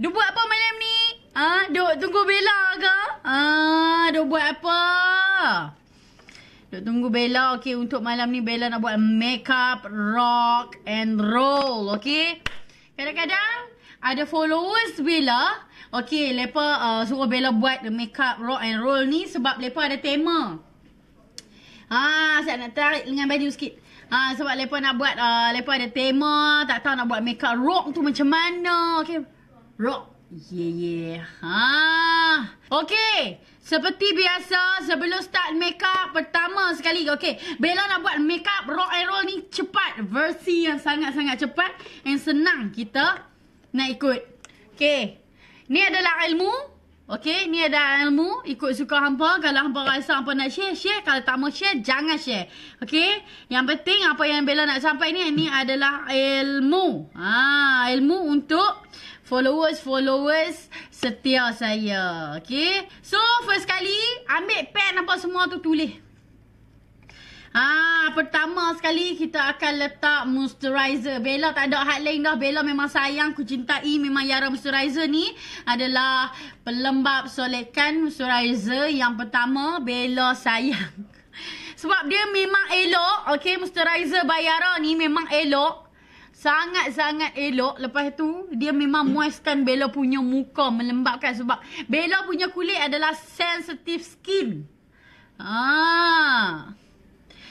Duk buat apa malam ni? Ah, duk tunggu Bella ke? Ah, duk buat apa? Duk tunggu Bella. Okey, untuk malam ni Bella nak buat makeup, rock and roll. Okey. Kadang-kadang ada followers Bella. Okey, lepa uh, suruh Bella buat makeup, rock and roll ni sebab lepa ada tema. Ah, saya nak tarik dengan baju sikit. Ah, sebab lepa nak buat uh, lepa ada tema, tak tahu nak buat makeup rock tu macam mana. Okey. Rock. Yeah, yeah. Ha. Okey. Seperti biasa, sebelum start makeup pertama sekali. Okey. Bella nak buat makeup rock and roll ni cepat. Versi yang sangat-sangat cepat. Yang senang kita nak ikut. Okey. Ni adalah ilmu. Okey, ni ada ilmu. Ikut suka hampa. Kalau hampa rasa hampa nak share, share. Kalau tak mau share, jangan share. Okey. Yang penting apa yang Bella nak sampai ni, ni adalah ilmu. Ha, ilmu untuk followers-followers setia saya. Okay. So, first kali, ambil pen apa semua tu tulis. Ah, pertama sekali kita akan letak moisturizer. Bella tak ada hal lain dah. Bella memang sayang, ku cintai memang Yara moisturizer ni adalah pelembab solekan moisturizer yang pertama Bella sayang. Sebab dia memang elok. Okay, moisturizer Bayara ni memang elok. Sangat-sangat elok. Lepas tu, dia memang moistkan Bella punya muka. Melembabkan. Sebab Bella punya kulit adalah sensitive skin. Ah.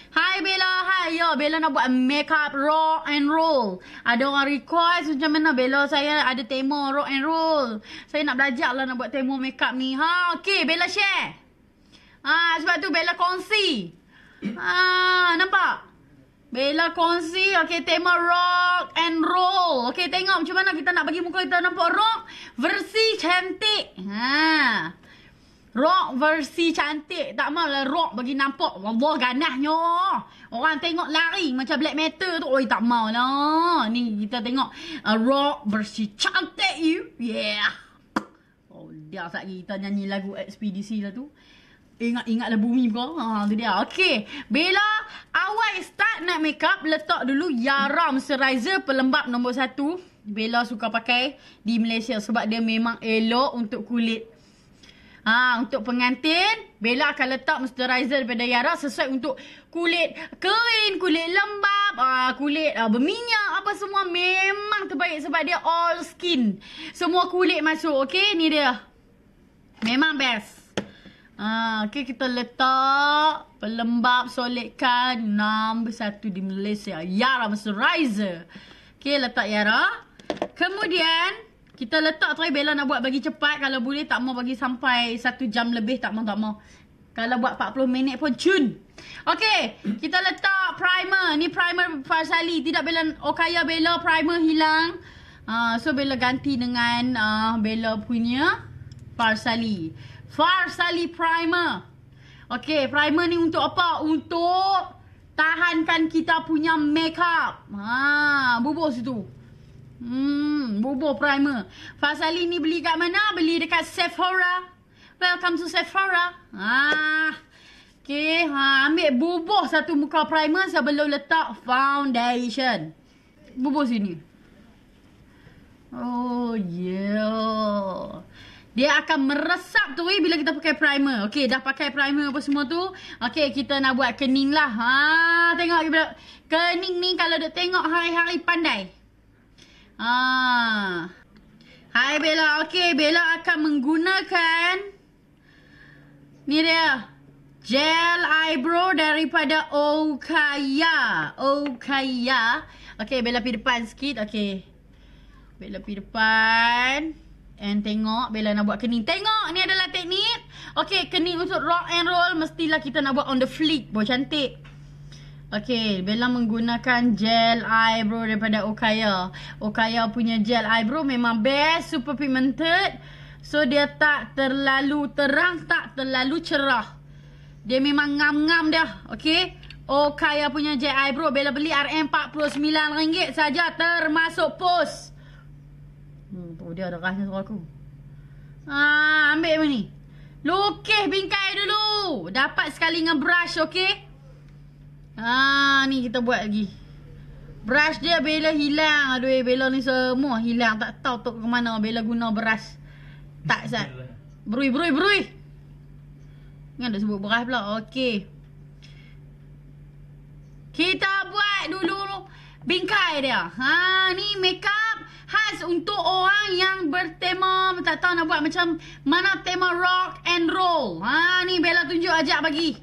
Hai Bella, hai. Ya, Bella nak buat makeup rock and roll. Ada orang request macam mana Bella saya ada tema rock and roll. Saya nak belajar lah nak buat tema makeup ni. Ha, okey Bella share. Ha, sebab tu Bella kongsi. Ha, nampak? Bella kongsi, okey tema rock and roll. Okey tengok macam mana kita nak bagi muka kita nampak rock versi cantik. Ha. Rock versi cantik. Tak maulah rock bagi nampak. Allah ganahnya. Orang tengok lari macam black metal tu. Oi tak mau lah. Ni kita tengok uh, rock versi cantik you. Yeah. Oh dia lagi kita nyanyi lagu Expedisi lah tu. Ingat-ingatlah bumi kau. Ha tu dia. Okey. Bella awal start nak makeup letak dulu Yara moisturizer pelembab nombor satu. Bella suka pakai di Malaysia sebab dia memang elok untuk kulit. Ha, untuk pengantin, Bella akan letak moisturizer daripada Yara sesuai untuk kulit kering, kulit lembab, uh, kulit uh, berminyak, apa semua memang terbaik sebab dia all skin. Semua kulit masuk, okey? Ni dia. Memang best. Ha, okey, kita letak pelembab solidkan nombor satu di Malaysia. Yara moisturizer. Okey, letak Yara. Kemudian, kita letak try Bella nak buat bagi cepat. Kalau boleh tak mau bagi sampai satu jam lebih. Tak mau, tak mau. Kalau buat 40 minit pun cun. Okay. Kita letak primer. Ni primer Farsali. Tidak Bella. Okaya Bella primer hilang. Uh, so Bella ganti dengan uh, Bella punya Farsali. Farsali primer. Okay. Primer ni untuk apa? Untuk tahankan kita punya makeup. Ha, bubur situ. Hmm, bubur primer. Fasali ni beli kat mana? Beli dekat Sephora. Welcome to Sephora. Ah. Okay, ha, ambil bubur satu muka primer sebelum letak foundation. Bubur sini. Oh, yeah. Dia akan meresap tu eh, bila kita pakai primer. Okay, dah pakai primer apa semua tu. Okay, kita nak buat kening lah. Ha, tengok. Kening ni kalau dia tengok hari-hari pandai. Ah. Hai Bella. Okey, Bella akan menggunakan ni dia. Gel eyebrow daripada Okaya. Okaya. Okey, Bella pergi depan sikit. Okey. Bella pergi depan. And tengok Bella nak buat kening. Tengok ni adalah teknik. Okey, kening untuk rock and roll mestilah kita nak buat on the flick. Buat cantik. Okay, Bella menggunakan gel eyebrow daripada Okaya. Okaya punya gel eyebrow memang best, super pigmented. So, dia tak terlalu terang, tak terlalu cerah. Dia memang ngam-ngam dah, okay. Okaya punya gel eyebrow, Bella beli RM49 saja termasuk pos. Tu dia rasa suara aku. Ha, ambil apa ni? Lukis bingkai dulu. Dapat sekali dengan brush, okay. Ha ni kita buat lagi. Brush dia Bella hilang. Aduh, Bella ni semua hilang. Tak tahu tok ke mana Bella guna brush. Tak, Sat. Berui, berui, berui. Ingat dah sebut brush pula. Okey. Kita buat dulu bingkai dia. Ha, ni makeup khas untuk orang yang bertema tak tahu nak buat macam mana tema rock and roll. Ha, ni Bella tunjuk ajak bagi.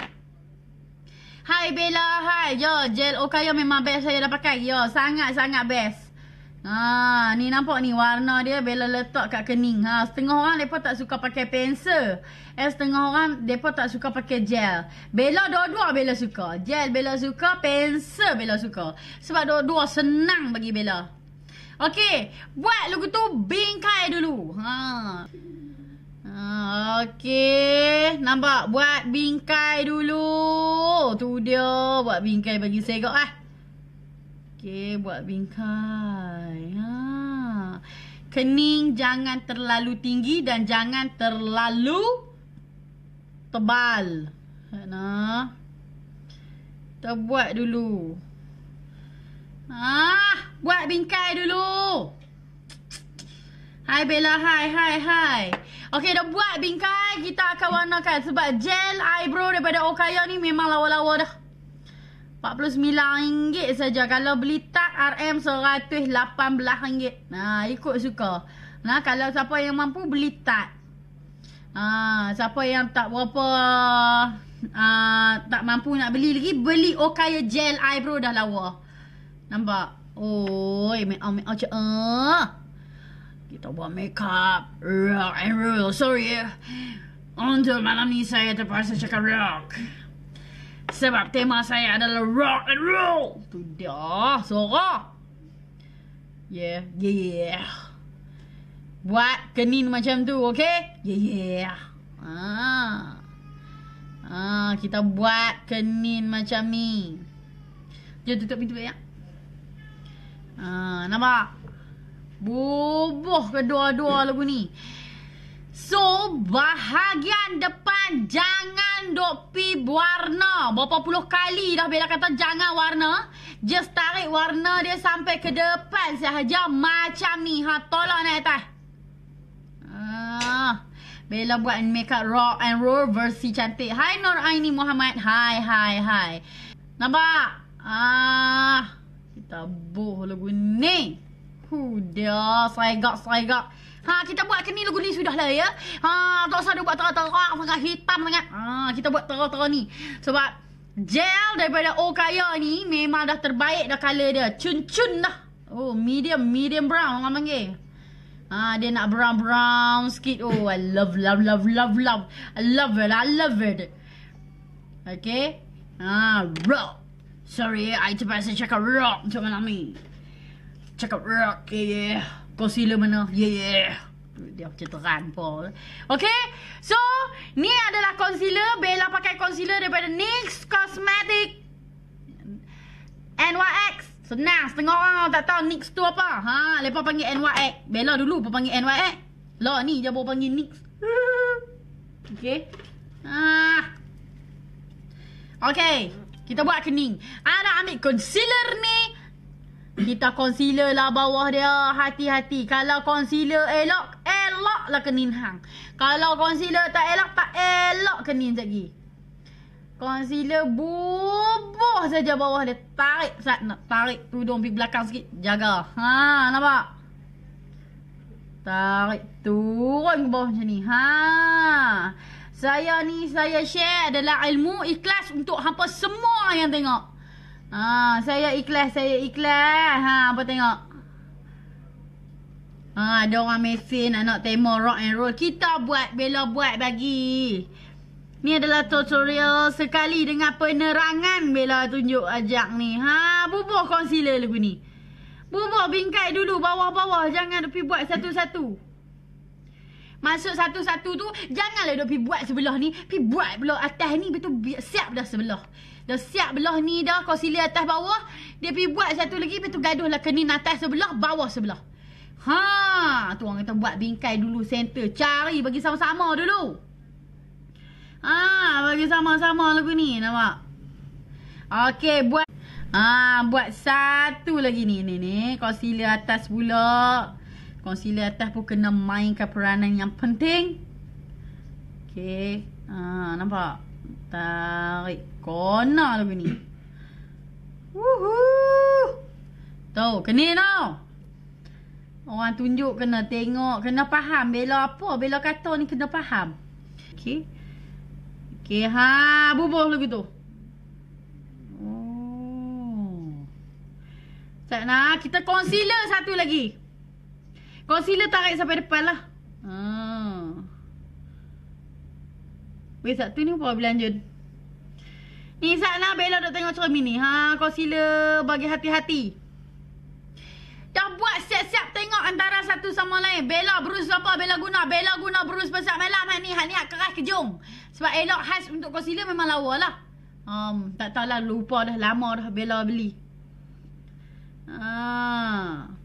Hai Bella, hai. Yo, gel Okaya memang best saya dah pakai. Yo, sangat-sangat best. Ha, ni nampak ni warna dia Bella letak kat kening. Ha, setengah orang depa tak suka pakai pensel. Eh setengah orang depa tak suka pakai gel. Bella dua-dua Bella suka. Gel Bella suka, pensel Bella suka. Sebab dua-dua senang bagi Bella. Okey, buat lagu tu bingkai dulu. Ha. Ah, Okey, nampak buat bingkai dulu. Tu dia buat bingkai bagi segak ah. Okey, buat bingkai. Ha. Kening jangan terlalu tinggi dan jangan terlalu tebal. Nah. Kita buat dulu. Ah, buat bingkai dulu. Hai Bella, hai, hai, hai. Okey, dah buat bingkai. Kita akan warnakan. Sebab gel eyebrow daripada Okaya ni memang lawa-lawa dah. RM49 saja. Kalau beli tak RM RM118. Nah, ikut suka. Nah, kalau siapa yang mampu beli tak. Ah, siapa yang tak berapa uh, tak mampu nak beli lagi, beli Okaya gel eyebrow dah lawa. Nampak? Oh, make up, make up macam ah. Kita buat makeup Rock and roll Sorry ya Untuk malam ni saya terpaksa cakap rock Sebab tema saya adalah rock and roll Tu dia Suara Yeah Yeah Buat kenin macam tu okay Yeah Yeah Ah. Ah, kita buat kenin macam ni. Jom tutup pintu ya. Ah, nampak? Bubuh kedua-dua lagu ni. So, bahagian depan jangan dok pi warna. Berapa puluh kali dah Bella kata jangan warna. Just tarik warna dia sampai ke depan sahaja macam ni. Ha, tolak naik atas. Ah, Bella buat makeup rock and roll versi cantik. Hai Nur Aini Muhammad. Hai, hai, hai. Nampak? Ah, kita buh lagu ni. Huda, saigak, saigak. Ha, kita buat ke ni lagu ni sudah lah ya. Ha, tak usah dia buat terang-terang sangat hitam sangat. Ha, kita buat terang-terang ni. Sebab gel daripada Okaya ni memang dah terbaik dah color dia. Cun-cun dah. Oh, medium, medium brown orang panggil. Ha, dia nak brown-brown sikit. Oh, I love, love, love, love, love. I love it, I love it. Okay. Ha, rock. Sorry, I terpaksa cakap rock untuk malam ni. Cakap rock, yeah, yeah. Concealer mana? Yeah, yeah. Dia macam terang. Okay. So, ni adalah concealer. Bella pakai concealer daripada NYX Cosmetic. NYX. Senang. Setengah orang tak tahu NYX tu apa. Ha, lepas panggil NYX. Bella dulu pun panggil NYX. Lah ni je baru panggil NYX. Okay. Ha. Okay. Kita buat kening. Ana ambil concealer ni. Kita concealer lah bawah dia. Hati-hati. Kalau concealer elok, elok lah kenin hang. Kalau concealer tak elok, tak elok kenin lagi. Concealer bubuh saja bawah dia. Tarik sat tarik tudung pergi belakang sikit. Jaga. Ha, nampak? Tarik turun ke bawah macam ni. Ha. Saya ni saya share adalah ilmu ikhlas untuk hampa semua yang tengok. Ha, saya ikhlas, saya ikhlas. Ha, apa tengok? Ha, ada orang mesin nak tema rock and roll. Kita buat, Bella buat bagi. Ni adalah tutorial sekali dengan penerangan Bella tunjuk ajak ni. Ha, bubuh concealer lagu ni. Bubuh bingkai dulu bawah-bawah. Jangan pergi buat satu-satu. Masuk satu-satu tu, janganlah duk pergi buat sebelah ni. Pergi buat pula atas ni, betul siap dah sebelah. Dah siap belah ni dah concealer atas bawah. Dia pergi buat satu lagi. Lepas tu gaduh lah kenin atas sebelah. Bawah sebelah. Ha, tu orang kata buat bingkai dulu center. Cari bagi sama-sama dulu. Ha, bagi sama-sama lagu ni. Nampak? Okey, buat. Ah, buat satu lagi ni. Ni ni. Concealer atas pula. Concealer atas pun kena mainkan peranan yang penting. Okay. Ah, nampak? Tarik. Kona lagi ni. Woohoo. Tu, kena tau. Orang tunjuk kena tengok, kena faham bela apa, bela kata ni kena faham. Okey. Okey, ha, bubuh lagi tu. Oh. Sana, kita concealer satu lagi. Concealer tarik sampai depan lah. Ha. Weh, satu ni apa belanja? Ni sana Bella duk tengok cermin ni. Ha, concealer bagi hati-hati. Dah buat siap-siap tengok antara satu sama lain. Bella Bruce apa Bella guna? Bella guna Bruce pasal malam ni. Hak ni hak keras kejung. Sebab elok khas untuk concealer memang lawa lah. Um, tak tahulah lupa dah lama dah Bella beli. Ah.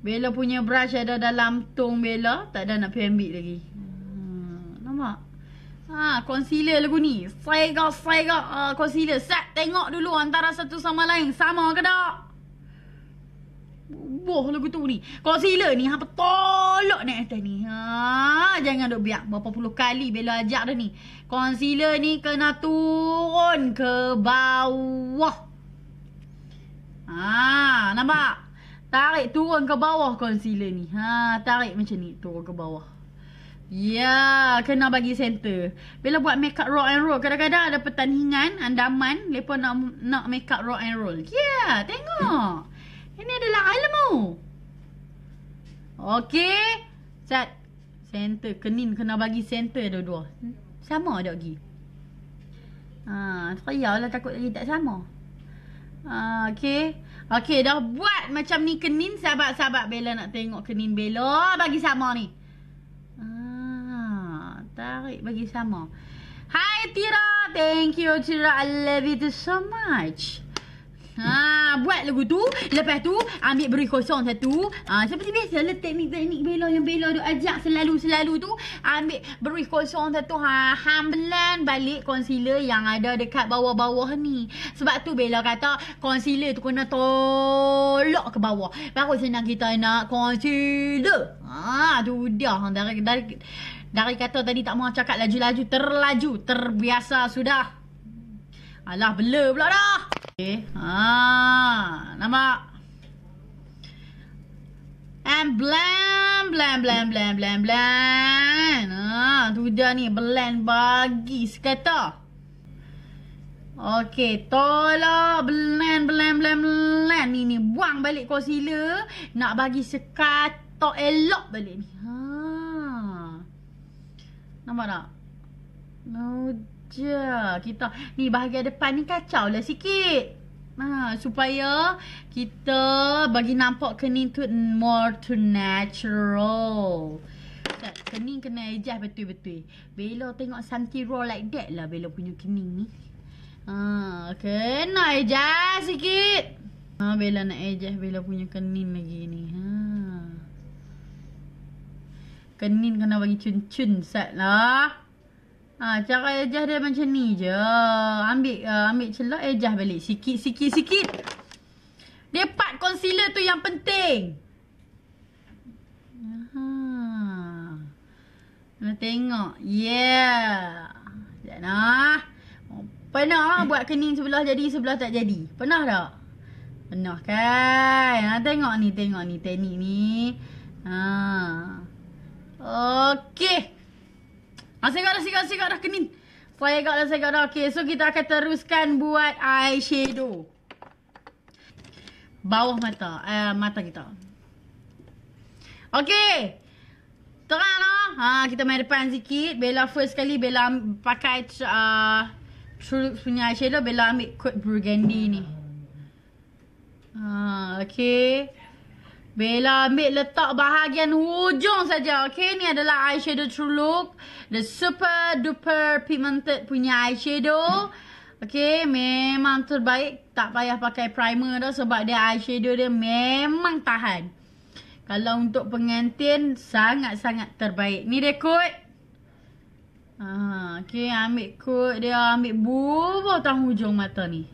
Bella punya brush ada dalam tong Bella. Tak ada nak ambil lagi. Hmm, nampak? Ha, concealer lagu ni. Saya gak uh, concealer. Set tengok dulu antara satu sama lain. Sama ke tak? Boh lagu tu ni. Concealer ni apa tolak ni atas ni. Ha, jangan duk biar berapa puluh kali Bella ajak dah ni. Concealer ni kena turun ke bawah. Ha, nampak? Tarik turun ke bawah concealer ni. Ha, tarik macam ni turun ke bawah. Ya, kena bagi center. Bila buat makeup rock and roll, kadang-kadang ada pertandingan andaman, lepas nak nak makeup rock and roll. Ya, tengok. Ini adalah ilmu. Okey. Set. Center. Kenin kena bagi center dua-dua. Sama ada lagi. Ha, lah takut lagi tak sama. Ha, okey. Okey, dah buat macam ni kenin. Sahabat-sahabat Bella nak tengok kenin Bella. Bagi sama ni. Ha, tarik bagi sama. Hai Tira. Thank you Tira. I love you so much. Ha, buat lagu tu. Lepas tu, ambil beri kosong satu. Ha, seperti biasa lah teknik-teknik Bella yang Bella tu ajak selalu-selalu tu. Ambil beri kosong satu. Ha, hambelan balik concealer yang ada dekat bawah-bawah ni. Sebab tu Bella kata concealer tu kena tolak ke bawah. Baru senang kita nak concealer. Ha, tu dia. Dari, dari, dari kata tadi tak mau cakap laju-laju. Terlaju. Terbiasa sudah. Alah, blur pula dah. Okay. Ha, nampak? And blend, blend, blend, blend, blend, blend. Ha, tu dia ni blend bagi sekata. Okay, tolak blend, blend, blend, blend. Ni ni buang balik concealer. Nak bagi sekata elok balik ni. Ha. Nampak tak? No je. Kita ni bahagian depan ni kacau lah sikit. Ha, supaya kita bagi nampak kening tu more to natural. Kening kena adjust betul-betul. Bella tengok Santi raw like that lah Bella punya kening ni. Ha, kena adjust sikit. Ha, Bella nak adjust Bella punya kening lagi ni. Ha. Kening kena bagi cun-cun sat lah. Ha, cara ejah dia macam ni je. Ambil uh, ambil celak ejah balik. Sikit, sikit, sikit. Dia part concealer tu yang penting. Ha. Nak tengok. Yeah. Sekejap nah. Pernah buat kening sebelah jadi, sebelah tak jadi. Pernah tak? Pernah kan? Ha, tengok ni, tengok ni teknik ni. Ha. Okey. Ah, segar dah, segar, segar dah kening. Saya segar dah. Okay, so kita akan teruskan buat eyeshadow. Bawah mata. Uh, mata kita. Okay. Terang lah. Ha, kita main depan sikit. Bella first kali Bella pakai uh, punya eyeshadow. Bella ambil coat burgundy ni. Ha, okay. Bella ambil letak bahagian hujung saja. Okay, ni adalah eyeshadow True Look. The super duper pigmented punya eyeshadow. Okay, memang terbaik. Tak payah pakai primer dah sebab dia eyeshadow dia memang tahan. Kalau untuk pengantin, sangat-sangat terbaik. Ni dia kot. Ha, okay, ambil kot dia. Ambil bubuh tang hujung mata ni.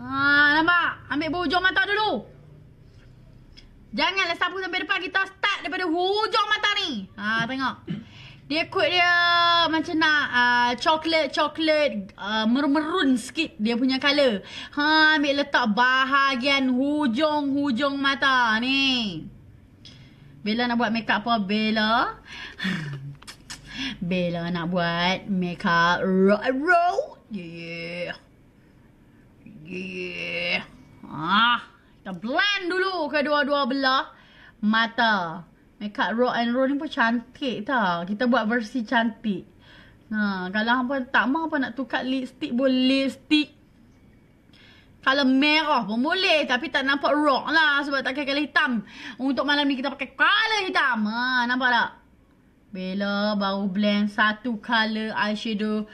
Ha, nampak? Ambil hujung mata dulu. Janganlah sapu sampai depan. Kita start daripada hujung mata ni. Ha, tengok. Dia kod dia macam nak uh, coklat coklat uh, merun sikit dia punya color. Ha ambil letak bahagian hujung-hujung mata ni. Bella nak buat makeup apa Bella? Bella nak buat makeup roll. Yeah. Yeah. Ah, kita blend dulu kedua-dua belah mata. Makeup rock and roll ni pun cantik tau. Kita buat versi cantik. Ha, kalau apa tak mau apa nak tukar lipstick boleh lipstick. Kalau merah pun boleh tapi tak nampak rock lah sebab tak pakai hitam. Untuk malam ni kita pakai color hitam. Ha, nampak tak? Bella baru blend satu color eyeshadow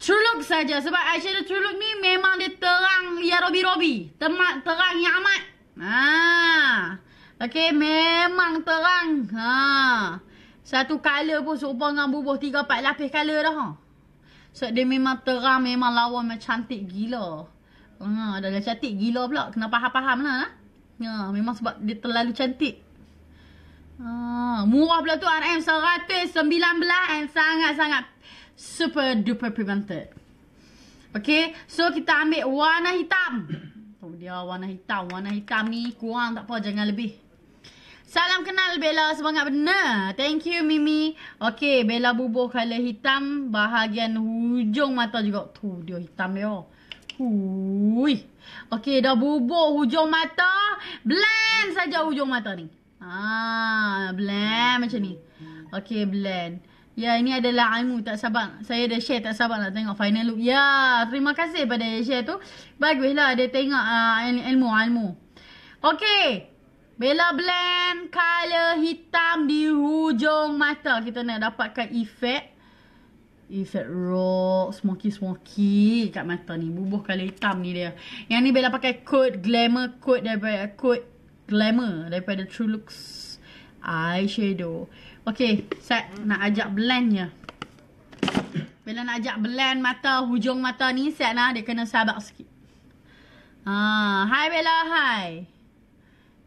True look saja sebab eyeshadow true look ni memang dia terang ya robi-robi. Terang yang amat. Ha. Okey, memang terang. Ha. Satu color pun serupa dengan bubuh tiga empat lapis color dah. Ha. So dia memang terang, memang lawa memang cantik gila. Ha, dah cantik gila pula. Kena faham-faham lah. Ha, memang sebab dia terlalu cantik. Ha, murah pula tu RM 119 and sangat-sangat super duper prevented. Okay, so kita ambil warna hitam. Tu dia warna hitam. Warna hitam ni kurang tak apa, jangan lebih. Salam kenal Bella semangat benar. Thank you Mimi. Okay Bella bubuh color hitam bahagian hujung mata juga. Tu dia hitam dia. Hui. Okay dah bubuh hujung mata. Blend saja hujung mata ni. Ah, blend macam ni. Okay blend. Ya ini adalah ilmu tak sabar. Saya dah share tak sabar nak tengok final look. Ya terima kasih pada share tu. Baguslah dia tengok uh, ilmu ilmu. Okay. Bella blend color hitam di hujung mata. Kita nak dapatkan efek. Efek rock, smoky-smoky kat mata ni. Bubuh color hitam ni dia. Yang ni Bella pakai code glamour, code daripada code glamour daripada True Looks eyeshadow. Okay, set nak ajak blendnya. Bella nak ajak blend mata, hujung mata ni set lah. Dia kena sabar sikit. Ah, hi Bella, hi.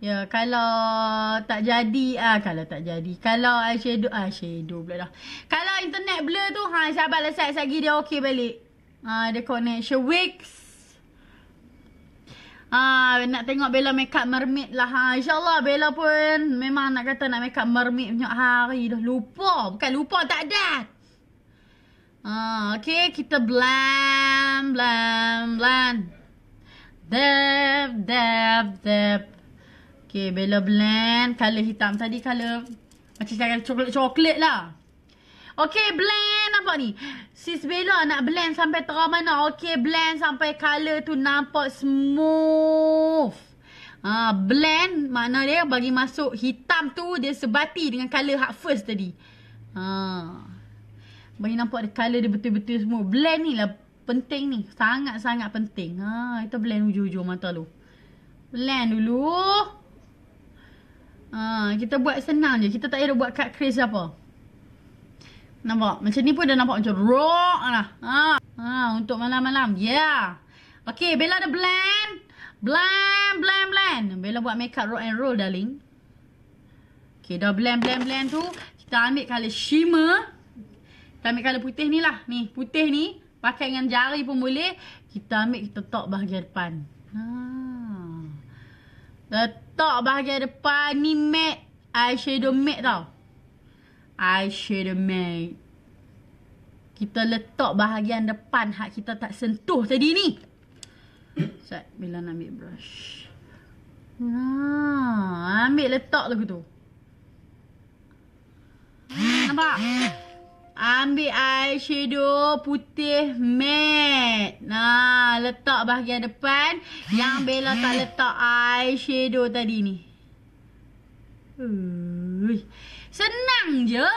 Ya, kalau tak jadi ah kalau tak jadi. Kalau eyeshadow ah shadow pula dah. Kalau internet blur tu ha sabarlah set lagi dia okey balik. Ah dia connection weeks. Ah nak tengok Bella makeup mermaid lah ha. Insyaallah Bella pun memang nak kata nak makeup mermaid punya hari dah lupa. Bukan lupa tak ada. Ah okey kita blend blend blend. Dab dab dab. Okay, Bella blend. Color hitam tadi color macam cakap coklat-coklat lah. Okay, blend. Nampak ni? Sis Bella nak blend sampai terang mana? Okay, blend sampai color tu nampak smooth. Ha, blend makna dia bagi masuk hitam tu dia sebati dengan color hard first tadi. Ha. Bagi nampak dia color dia betul-betul semua. Blend ni lah penting ni. Sangat-sangat penting. Ha, kita blend hujung-hujung mata lu. Blend dulu. Ha, kita buat senang je. Kita tak payah buat cut crease apa. Nampak? Macam ni pun dah nampak macam rock lah. Ha, ha untuk malam-malam. Yeah. Okay, Bella dah blend. Blend, blend, blend. Bella buat makeup rock and roll, darling. Okay, dah blend, blend, blend tu. Kita ambil colour shimmer. Kita ambil colour putih ni lah. Ni, putih ni. Pakai dengan jari pun boleh. Kita ambil, kita top bahagian depan. Haa. Letak bahagian depan ni matte. Eyeshadow matte tau. Eyeshadow matte. Kita letak bahagian depan hak kita tak sentuh tadi ni. Set. Bila nak ambil brush. Ha, ambil letak lagu tu. Nampak? Ambil eyeshadow putih matte. Nah, letak bahagian depan. Yang Bella tak letak eyeshadow tadi ni. Ui. Senang je.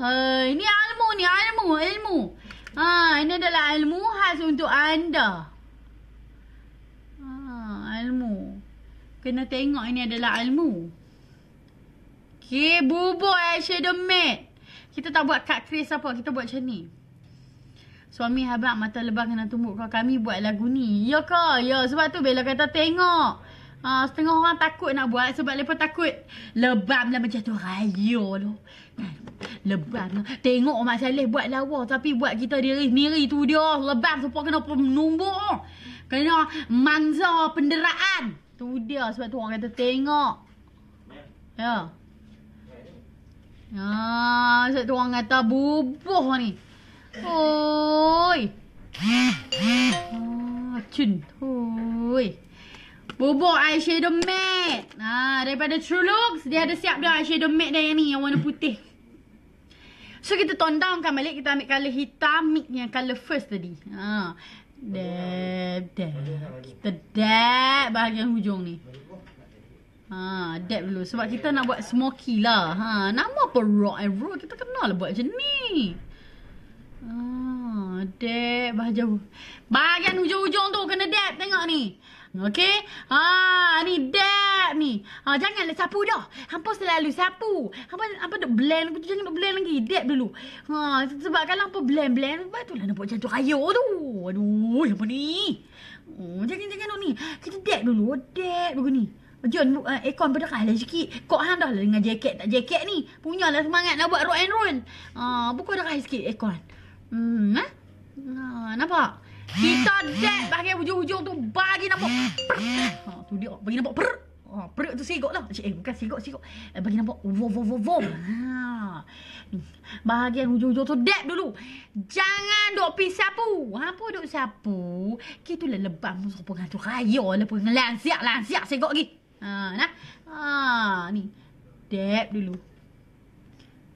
Hai, ini ilmu ni, ilmu, ilmu. Ha, ini adalah ilmu khas untuk anda. Ha, ilmu. Kena tengok ini adalah ilmu. Okay, bubur eyeshadow matte. Kita tak buat cut crease apa. Kita buat macam ni. Suami habak mata lebah kena tumbuk kau. Kami buat lagu ni. Ya ke? Ya sebab tu Bella kata tengok. Ha, setengah orang takut nak buat sebab mereka takut lebam lah macam tu raya tu. Lebam lah. Tengok Mak Saleh buat lawa tapi buat kita diri sendiri tu dia. Lebam supaya kena menumbuk. Kena mangsa penderaan. Tu dia sebab tu orang kata tengok. Ya. Ya, sebab tu orang kata bubuh ni. Oi. Ah, cun. Oi. Bubuk eyeshadow matte. Ha, daripada True Looks, dia ada siap dah eyeshadow matte dah yang ni, yang warna putih. So, kita tone down kan balik. Kita ambil colour hitam, mix yang colour first tadi. Ha. Dab, dab. Kita dab bahagian hujung ni. Ha, dab dulu. Sebab kita nak buat smoky lah. Ha, nama apa rock and roll? Kita kenal lah buat macam ni. Ah, dab bahagian bahagian hujung-hujung tu kena dab tengok ni. Okey. Ha ni dab ni. Ha janganlah sapu dah. Hampa selalu sapu. Hampa apa duk blend aku jangan duk blend lagi. Dab dulu. Ha sebab kalau hampa blend-blend sebab tu lah nak buat macam tu tu. Aduh, apa ni? Oh, jangan jangan duk ni. Kita dab dulu. Dab begini. John, uh, aircon berdekat lah sikit. Kok hang dah lah dengan jaket tak jaket ni. Punyalah semangat nak buat rock and roll. Ha, buka dekat sikit aircon. Hmm, ha? Ha, nampak? Kita dek bagi hujung-hujung tu bagi nampak. Ha, tu dia bagi nampak per. Ha, per tu sigok lah. Eh, bukan sigok, sigok. Eh, bagi nampak vo vo vo vo. Ha. Bahagian hujung-hujung tu dek dulu. Jangan duk pi sapu. Apa duk sapu? Kita lah lebam so pengan tu raya lah pengan lansiak lansiak sigok lagi. Ha, nah. Ha, ni. Dek dulu.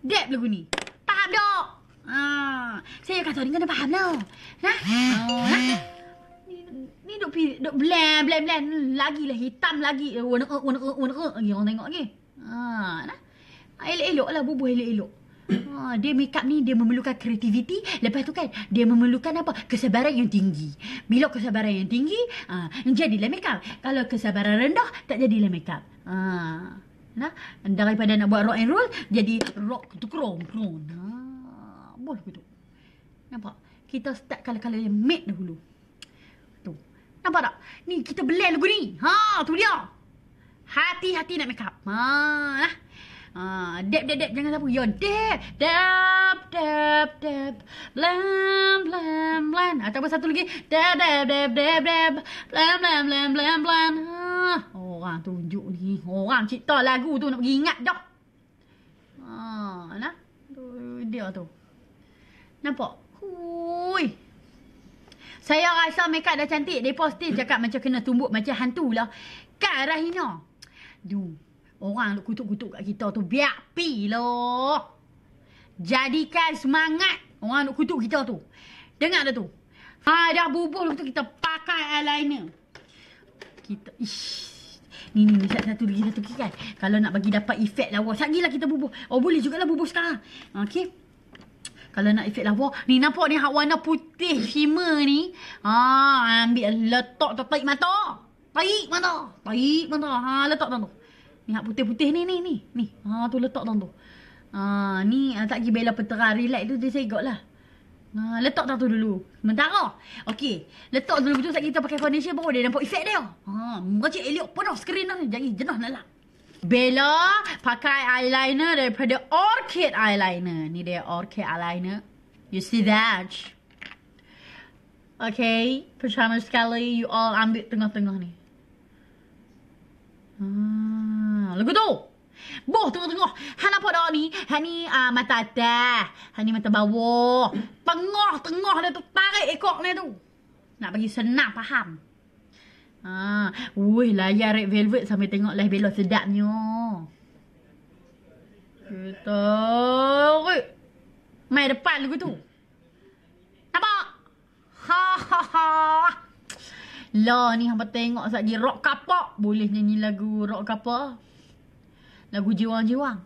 Dek lagu ni. Faham tak? Ha, saya kata ni kena faham lah. Nah. Oh, nah. Ni, ni duk pi duk blend blend blend lagi lah hitam lagi warna warna warna lagi orang tengok lagi. Ha, nah. Elok-elok lah bubuh elok-elok. Ha, dia make up ni dia memerlukan kreativiti Lepas tu kan dia memerlukan apa? Kesabaran yang tinggi Bila kesabaran yang tinggi ha, Jadilah make up Kalau kesabaran rendah Tak jadilah make up ha, nah, Daripada nak buat rock and roll Jadi rock tu krong krong ha, Boleh betul Nampak? Kita start kala-kala yang matte dahulu. Tu. Nampak tak? Ni kita blend lagu ni. Ha, tu dia. Hati-hati nak make up. Ha, nah. Ha, dab dab dab jangan sapu. Yo dab dab dab dab. Blam blam blam. Ataupun satu lagi. Dab dab dab dab dab. Blam blam blam blam blam. Ha, orang tunjuk ni. Orang cipta lagu tu nak pergi ingat dah. Ha, nah. Dia tu. Nampak? Hui. Saya rasa makeup dah cantik. Dia positif cakap macam kena tumbuk macam hantu lah. Kan Rahina? Du. Orang kutuk-kutuk kat kita tu. Biar pi loh. Jadikan semangat. Orang nak kutuk kita tu. Dengar dah tu. Ha, dah bubuh tu kita pakai eyeliner. Kita, ish. Ni ni ni satu lagi satu lagi kan. Kalau nak bagi dapat efek lawa. Lagi lah kita bubuh. Oh boleh jugalah bubuh sekarang. Okay. Kalau nak efek lawa. Ni nampak ni hak warna putih shimmer ni. Ha, ambil letak tu taik mata. Taik mata. Taik mata. Ha, letak tu. Ni hak putih-putih ni ni ni. Ni. Ha, tu letak tu. Ha, ni tak pergi bela petera relax tu dia segok lah. Ha, letak tak tu dulu. Sementara. Okey. Letak dulu betul saat kita pakai foundation baru dia nampak efek dia. Ha, macam elok penuh skrin dah. Jadi jenah nak lah. Bella pakai eyeliner daripada Orchid Eyeliner. Ni dia Orchid Eyeliner. You see that? Okay. Pertama sekali you all ambil tengah-tengah ni. Hmm, lagu tu. Boh tengah-tengah. Han apa dah ni? Han ni uh, mata atas. Han ni mata bawah. Tengah-tengah dia tu. Tarik ekor ni tu. Nak bagi senang faham. Ha, wih layar red velvet sampai tengok live Bella sedapnya. Kita Mai depan lagu tu. Nampak? Ha ha ha. Lah ni hangpa tengok lagi rock kapak. Boleh nyanyi lagu rock kapak. Lagu jiwang-jiwang.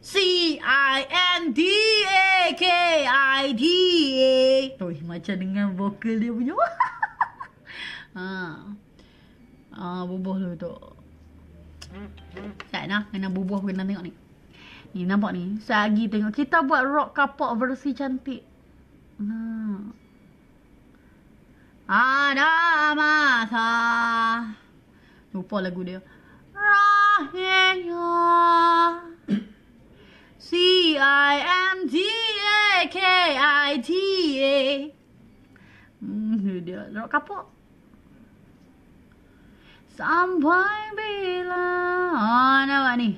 C I N D A K I D A. Oi macam dengan vokal dia punya. Ha. Ah, bubuh dulu tu. Sekejap nah, kena bubuh kena tengok ni. Ni nampak ni. Sagi tengok kita buat rock kapak versi cantik. Ha. Ada masa. Lupa lagu dia. Rahimnya. C-I-M-T-A-K-I-T-A. Hmm, dia rock kapok. Sampai bila. Ah, nampak ni.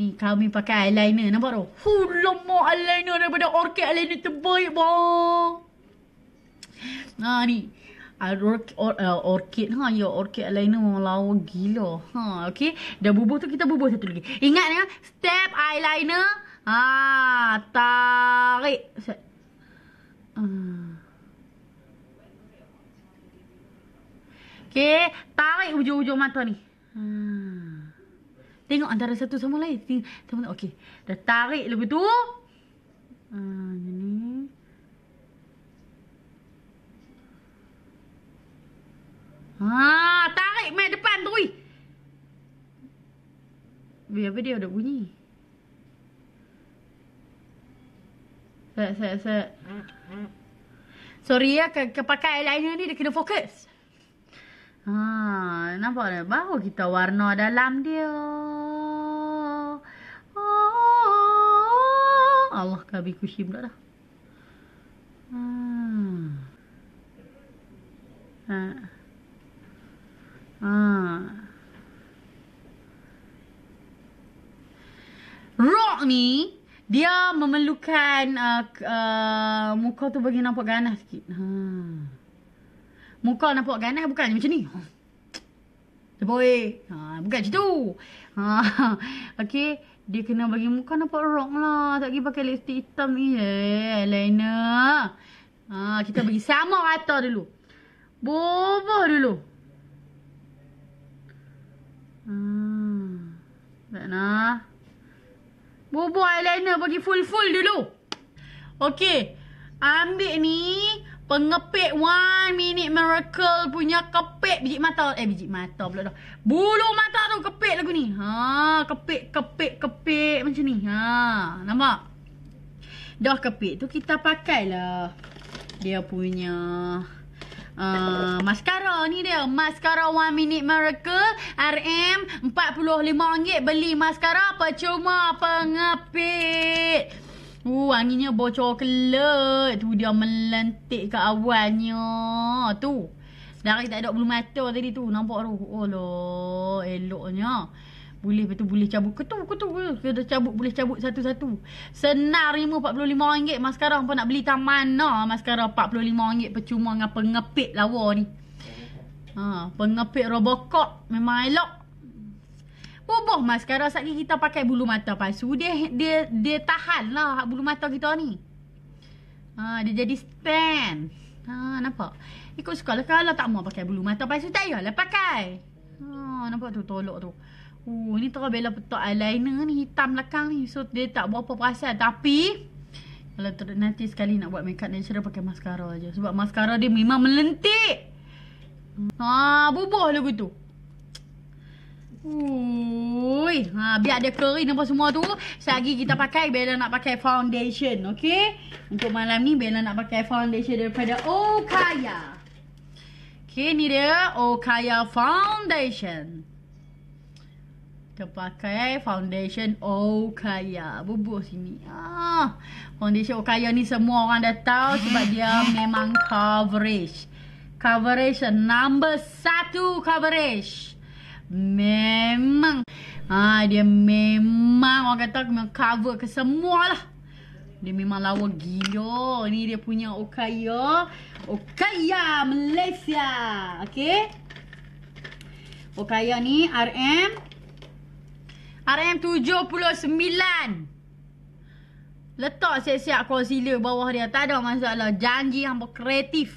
Ni kami pakai eyeliner nampak tu. Huh, lama eyeliner daripada orchid eyeliner terbaik bang. Nah ni. Or, or, uh, orchid ha ya orchid eyeliner memang lawa gila. Ha okey. Dah bubuh tu kita bubuh satu lagi. Ingat ya step eyeliner. Ha tarik. Set. Uh. Okey, tarik ujung-ujung mata ni. Ha. Tengok antara satu sama lain. Tengok. Okey. Dah tarik lepas tu. Ha, ni. Ha, tarik mai depan tu. Biar apa dia ada bunyi? Set, set, set. Sorry ya, ke, ke pakai eyeliner ni dia kena fokus. Ha, nampak tak? Baru kita warna dalam dia. Allah kabi pula dah. Ha. Ha. Ha. Rock ni dia memerlukan uh, uh, muka tu bagi nampak ganas sikit. Ha. Muka nampak ganas bukan macam ni. Terbaik. Ha, bukan macam tu. Ha. Okey. Dia kena bagi muka nampak rock lah. Tak pergi pakai lipstick hitam ni. Eh, eyeliner. Ha, kita bagi sama rata dulu. Boboh dulu. Hmm. Tak nak. Boboh eyeliner bagi full-full dulu. Okey. Ambil ni. Pengepit one minute miracle punya kepit biji mata. Eh biji mata pula dah. Bulu mata tu kepit lagu ni. Ha, kepit, kepit, kepit macam ni. Ha, nampak? Dah kepit tu kita pakailah dia punya uh, mascara ni dia. Mascara one minute miracle RM RM45 beli mascara percuma pengepit. Uh, anginnya bocor coklat. Tu dia melentik ke awalnya. Tu. Dari tak ada bulu mata tadi tu. Nampak tu. Oh. Eloknya. Boleh betul boleh cabut. Ketu, ketu. Kita cabut boleh cabut satu-satu. Senar RM45. Maskara apa nak beli tak mana. Maskara RM45 percuma dengan pengepit lawa ni. Ha, pengepit Robocop memang elok. Bubuh maskara satgi kita pakai bulu mata palsu. Dia dia dia tahan lah bulu mata kita ni. Ha, dia jadi stand. Ha, nampak? Ikut suka lah. Kalau tak mau pakai bulu mata palsu, tak payahlah pakai. Ha, nampak tu tolok tu. Oh, ni terang bela petok eyeliner ni hitam belakang ni. So, dia tak berapa perasan. Tapi, kalau ter- nanti sekali nak buat makeup natural pakai maskara aja. Sebab maskara dia memang melentik. Ha, bubuh lagu tu. Ui, ha, biar dia kering apa semua tu. Selagi kita pakai, Bella nak pakai foundation. Okay? Untuk malam ni, Bella nak pakai foundation daripada Okaya. Okay, ni dia Okaya Foundation. Kita pakai foundation Okaya. Bubuh sini. Ah, foundation Okaya ni semua orang dah tahu sebab dia memang coverage. Coverage number satu coverage. Memang. Ha, Dia memang Orang kata memang cover ke semua lah Dia memang lawa gila. Ni dia punya Okaya. Okaya Malaysia. Okay Okaya ni RM RM 79 Letak siap-siap concealer bawah dia. Tak ada masalah. Janji hampa kreatif.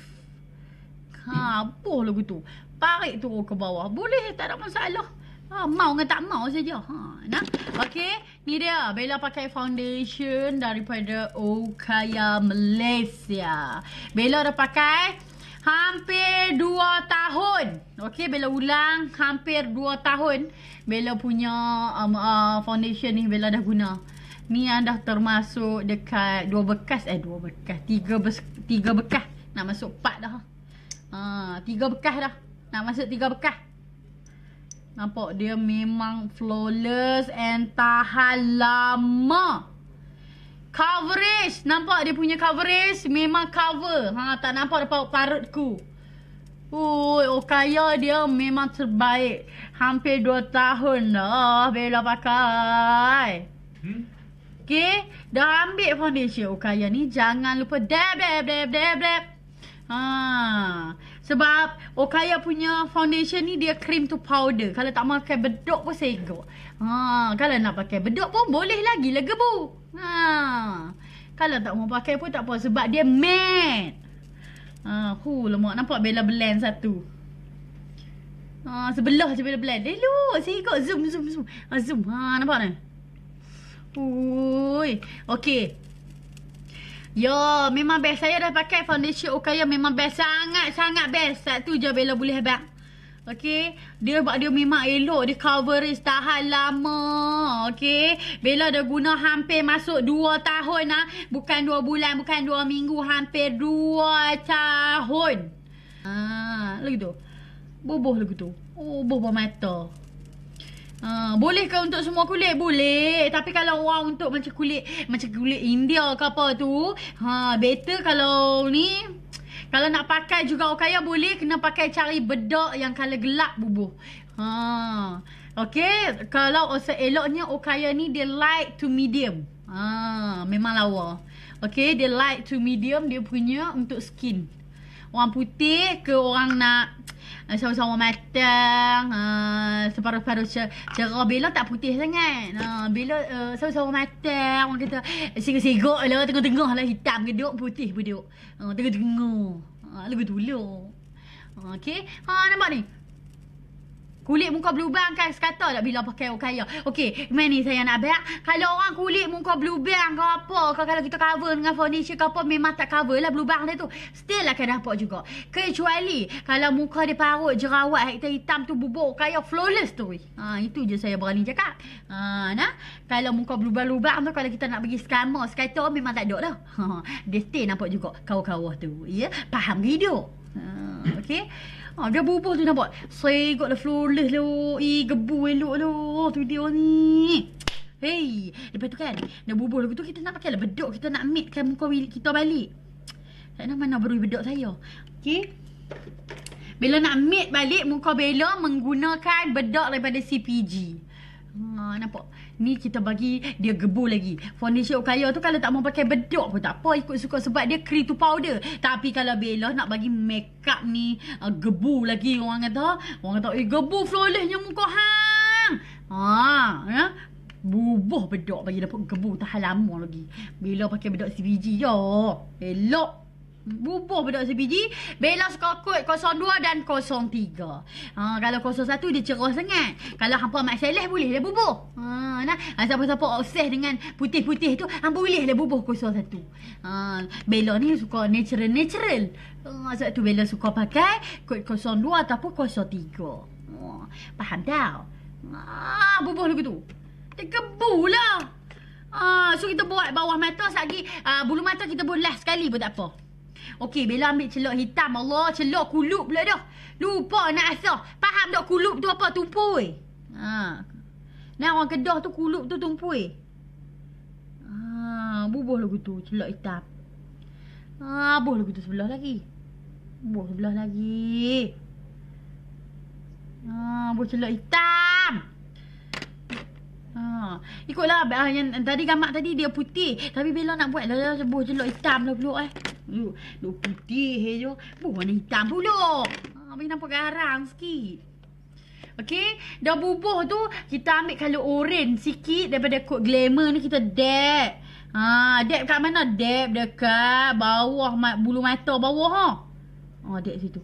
Ha, apa lagu tu? Tarik turun ke bawah. Boleh, tak ada masalah. Ha, mau dengan tak mau saja. Ha, nah. Okey, ni dia. Bella pakai foundation daripada Okaya Malaysia. Bella dah pakai hampir 2 tahun. Okey, Bella ulang hampir 2 tahun. Bella punya um, uh, foundation ni Bella dah guna. Ni yang dah termasuk dekat dua bekas eh dua bekas tiga bekas nak masuk empat dah. Ha, tiga bekas dah. Nak masuk tiga bekas. Nampak dia memang flawless and tahan lama. Coverage. Nampak dia punya coverage memang cover. Ha, tak nampak depan parutku. Ui, oh kaya dia memang terbaik. Hampir dua tahun dah Bella pakai. Hmm? Okay, dah ambil foundation Okaya ni jangan lupa dab dab dab dab dab. Ha. Sebab Okaya punya foundation ni dia cream to powder. Kalau tak pakai bedok pun segok. Ha, kalau nak pakai bedok pun boleh lagi lah gebu. Ha. Kalau tak mau pakai pun tak apa sebab dia matte. Ha, hu lemak nampak Bella blend satu. Ha, sebelah je Bella blend. Lu, segok zoom zoom zoom. Ha, zoom. Ha, nampak ni? Ui. Okey. Yo, memang best. Saya dah pakai foundation Okaya. Memang best. Sangat-sangat best. Satu je Bella boleh habis. Okey. Dia buat dia memang elok. Dia coverage tahan lama. Okey. Bella dah guna hampir masuk 2 tahun. Ha? Bukan 2 bulan. Bukan 2 minggu. Hampir 2 tahun. Ha, lagi tu. Bubuh lagi tu. Oh, bubuh mata. Ha, boleh ke untuk semua kulit? Boleh. Tapi kalau orang untuk macam kulit macam kulit India ke apa tu, ha better kalau ni kalau nak pakai juga Okaya boleh kena pakai cari bedak yang color gelap bubuh. Ha. Okey, kalau eloknya Okaya ni dia light to medium. Ha, memang lawa. Okey, dia light to medium dia punya untuk skin. Orang putih ke orang nak uh, sama-sama matang uh, separuh-paruh cerah. Bella tak putih sangat. Uh, Bella uh, sama-sama matang orang kata sigak-sigak lah tengah-tengah lah hitam ke duk putih pun duk. Uh, tengah-tengah. Uh, tu uh, Okay Ha nampak ni Kulit muka berlubang kan sekata tak bila pakai Okaya. Okey, mana ni saya nak bayar. Kalau orang kulit muka berlubang ke apa, ke kalau kita cover dengan foundation ke apa, memang tak cover lah berlubang dia tu. Still akan dapat juga. Kecuali kalau muka dia parut, jerawat, hitam, hitam tu bubuk Okaya flawless tu. Ha, itu je saya berani cakap. Ha, nah? Kalau muka berlubang-lubang tu, kalau kita nak pergi skama, sekata memang tak ada dah. Ha, dia stay nampak juga kawah-kawah tu. Ya, faham ke hidup? Ha, okay. Ha, dia bubuh tu nampak. Segak lah flawless lu. Ih, gebu elok lu. Tu dia ni. Hey, lepas tu kan, dah bubuh lagu tu kita nak pakai lah bedok. Kita nak meet kan muka kita balik. Tak nak mana baru bedok saya. Okay. Bila nak meet balik, muka Bella menggunakan bedok daripada CPG. Ha, nampak? Ni kita bagi dia gebu lagi. Foundation Okaya tu kalau tak mau pakai bedok pun tak apa. Ikut suka sebab dia cream to powder. Tapi kalau Bella nak bagi makeup ni uh, gebu lagi orang kata. Orang kata, eh gebu flawlessnya muka hang. Ha, ya? Bubuh bedok bagi dapat gebu tahan lama lagi. Bila pakai bedok CBG je. Elok. Bubuh budak CPG Bella suka kod 02 dan 03 ha, Kalau 01 dia cerah sangat. Kalau hampa Mak Saleh boleh lah bubuh. Ha, nah. Ha, siapa-siapa obses dengan putih-putih tu Hampa boleh lah bubuh 01 ha, Bella ni suka natural-natural ha, Sebab tu Bella suka pakai kod 02 ataupun 03 ha, Faham tak? Ha, bubuh lagi tu. Dia kebu lah. Ha, So kita buat bawah mata lagi. Uh, Bulu mata kita buat last sekali pun tak apa Okey, Bella ambil celok hitam. Allah, celok kulup pula dah. Lupa nak asah. Faham tak kulup tu apa? Tumpui. Ha. Nah, orang kedah tu kulup tu tumpui. Ha, bubuh lagu tu. Celok hitam. Ha, bubuh lagu tu sebelah lagi. Bubuh sebelah lagi. Ha, bubuh celok hitam. Ha, ikutlah yang tadi gambar tadi dia putih. Tapi Bella nak buat lah bubuh celok hitam lah pula eh. Lu, lu putih je. Buh warna hitam pula. Ha, bagi nampak garang sikit. Okey, dah bubuh tu kita ambil color orange sikit daripada kod glamour ni kita dab. Ha, dab kat mana? Dab dekat bawah bulu mata bawah ha. Ha, dab situ.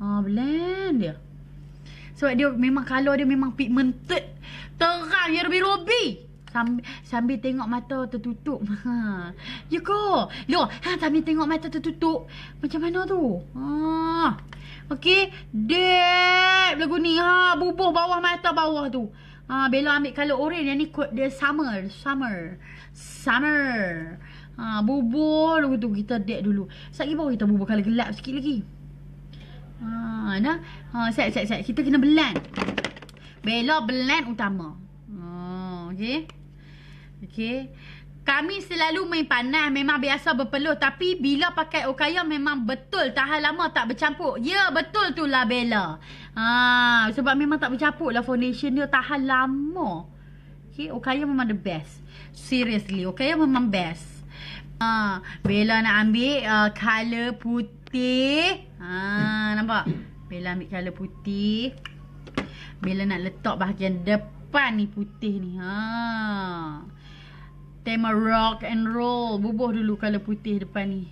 Ha, blend dia. Sebab dia memang color dia memang pigmented. Terang ya robi-robi. Sambil, sambil tengok mata tertutup. Ha. Ya ke? Loh, ha, sambil tengok mata tertutup. Macam mana tu? Ha. Okey. Dep lagu ni. Ha. Bubuh bawah mata bawah tu. Ha, Bella ambil color orange. Yang ni kod dia summer. Summer. Summer. Ha, bubuh dulu tu. Kita dek dulu. Sekejap baru kita bubuh color gelap sikit lagi. Ha, dah. Ha, set, set, set. Kita kena blend. Bella blend utama. Ha, okay. Okay. Kami selalu main panas memang biasa berpeluh tapi bila pakai Okaya memang betul tahan lama tak bercampur. Ya betul tu lah Bella. Ha, sebab memang tak bercampur lah foundation dia tahan lama. Okay, Okaya memang the best. Seriously, Okaya memang best. Ha, Bella nak ambil uh, color putih. Ha, nampak? Bella ambil color putih. Bella nak letak bahagian depan ni putih ni. Ha. Tema rock and roll. Bubuh dulu kalau putih depan ni.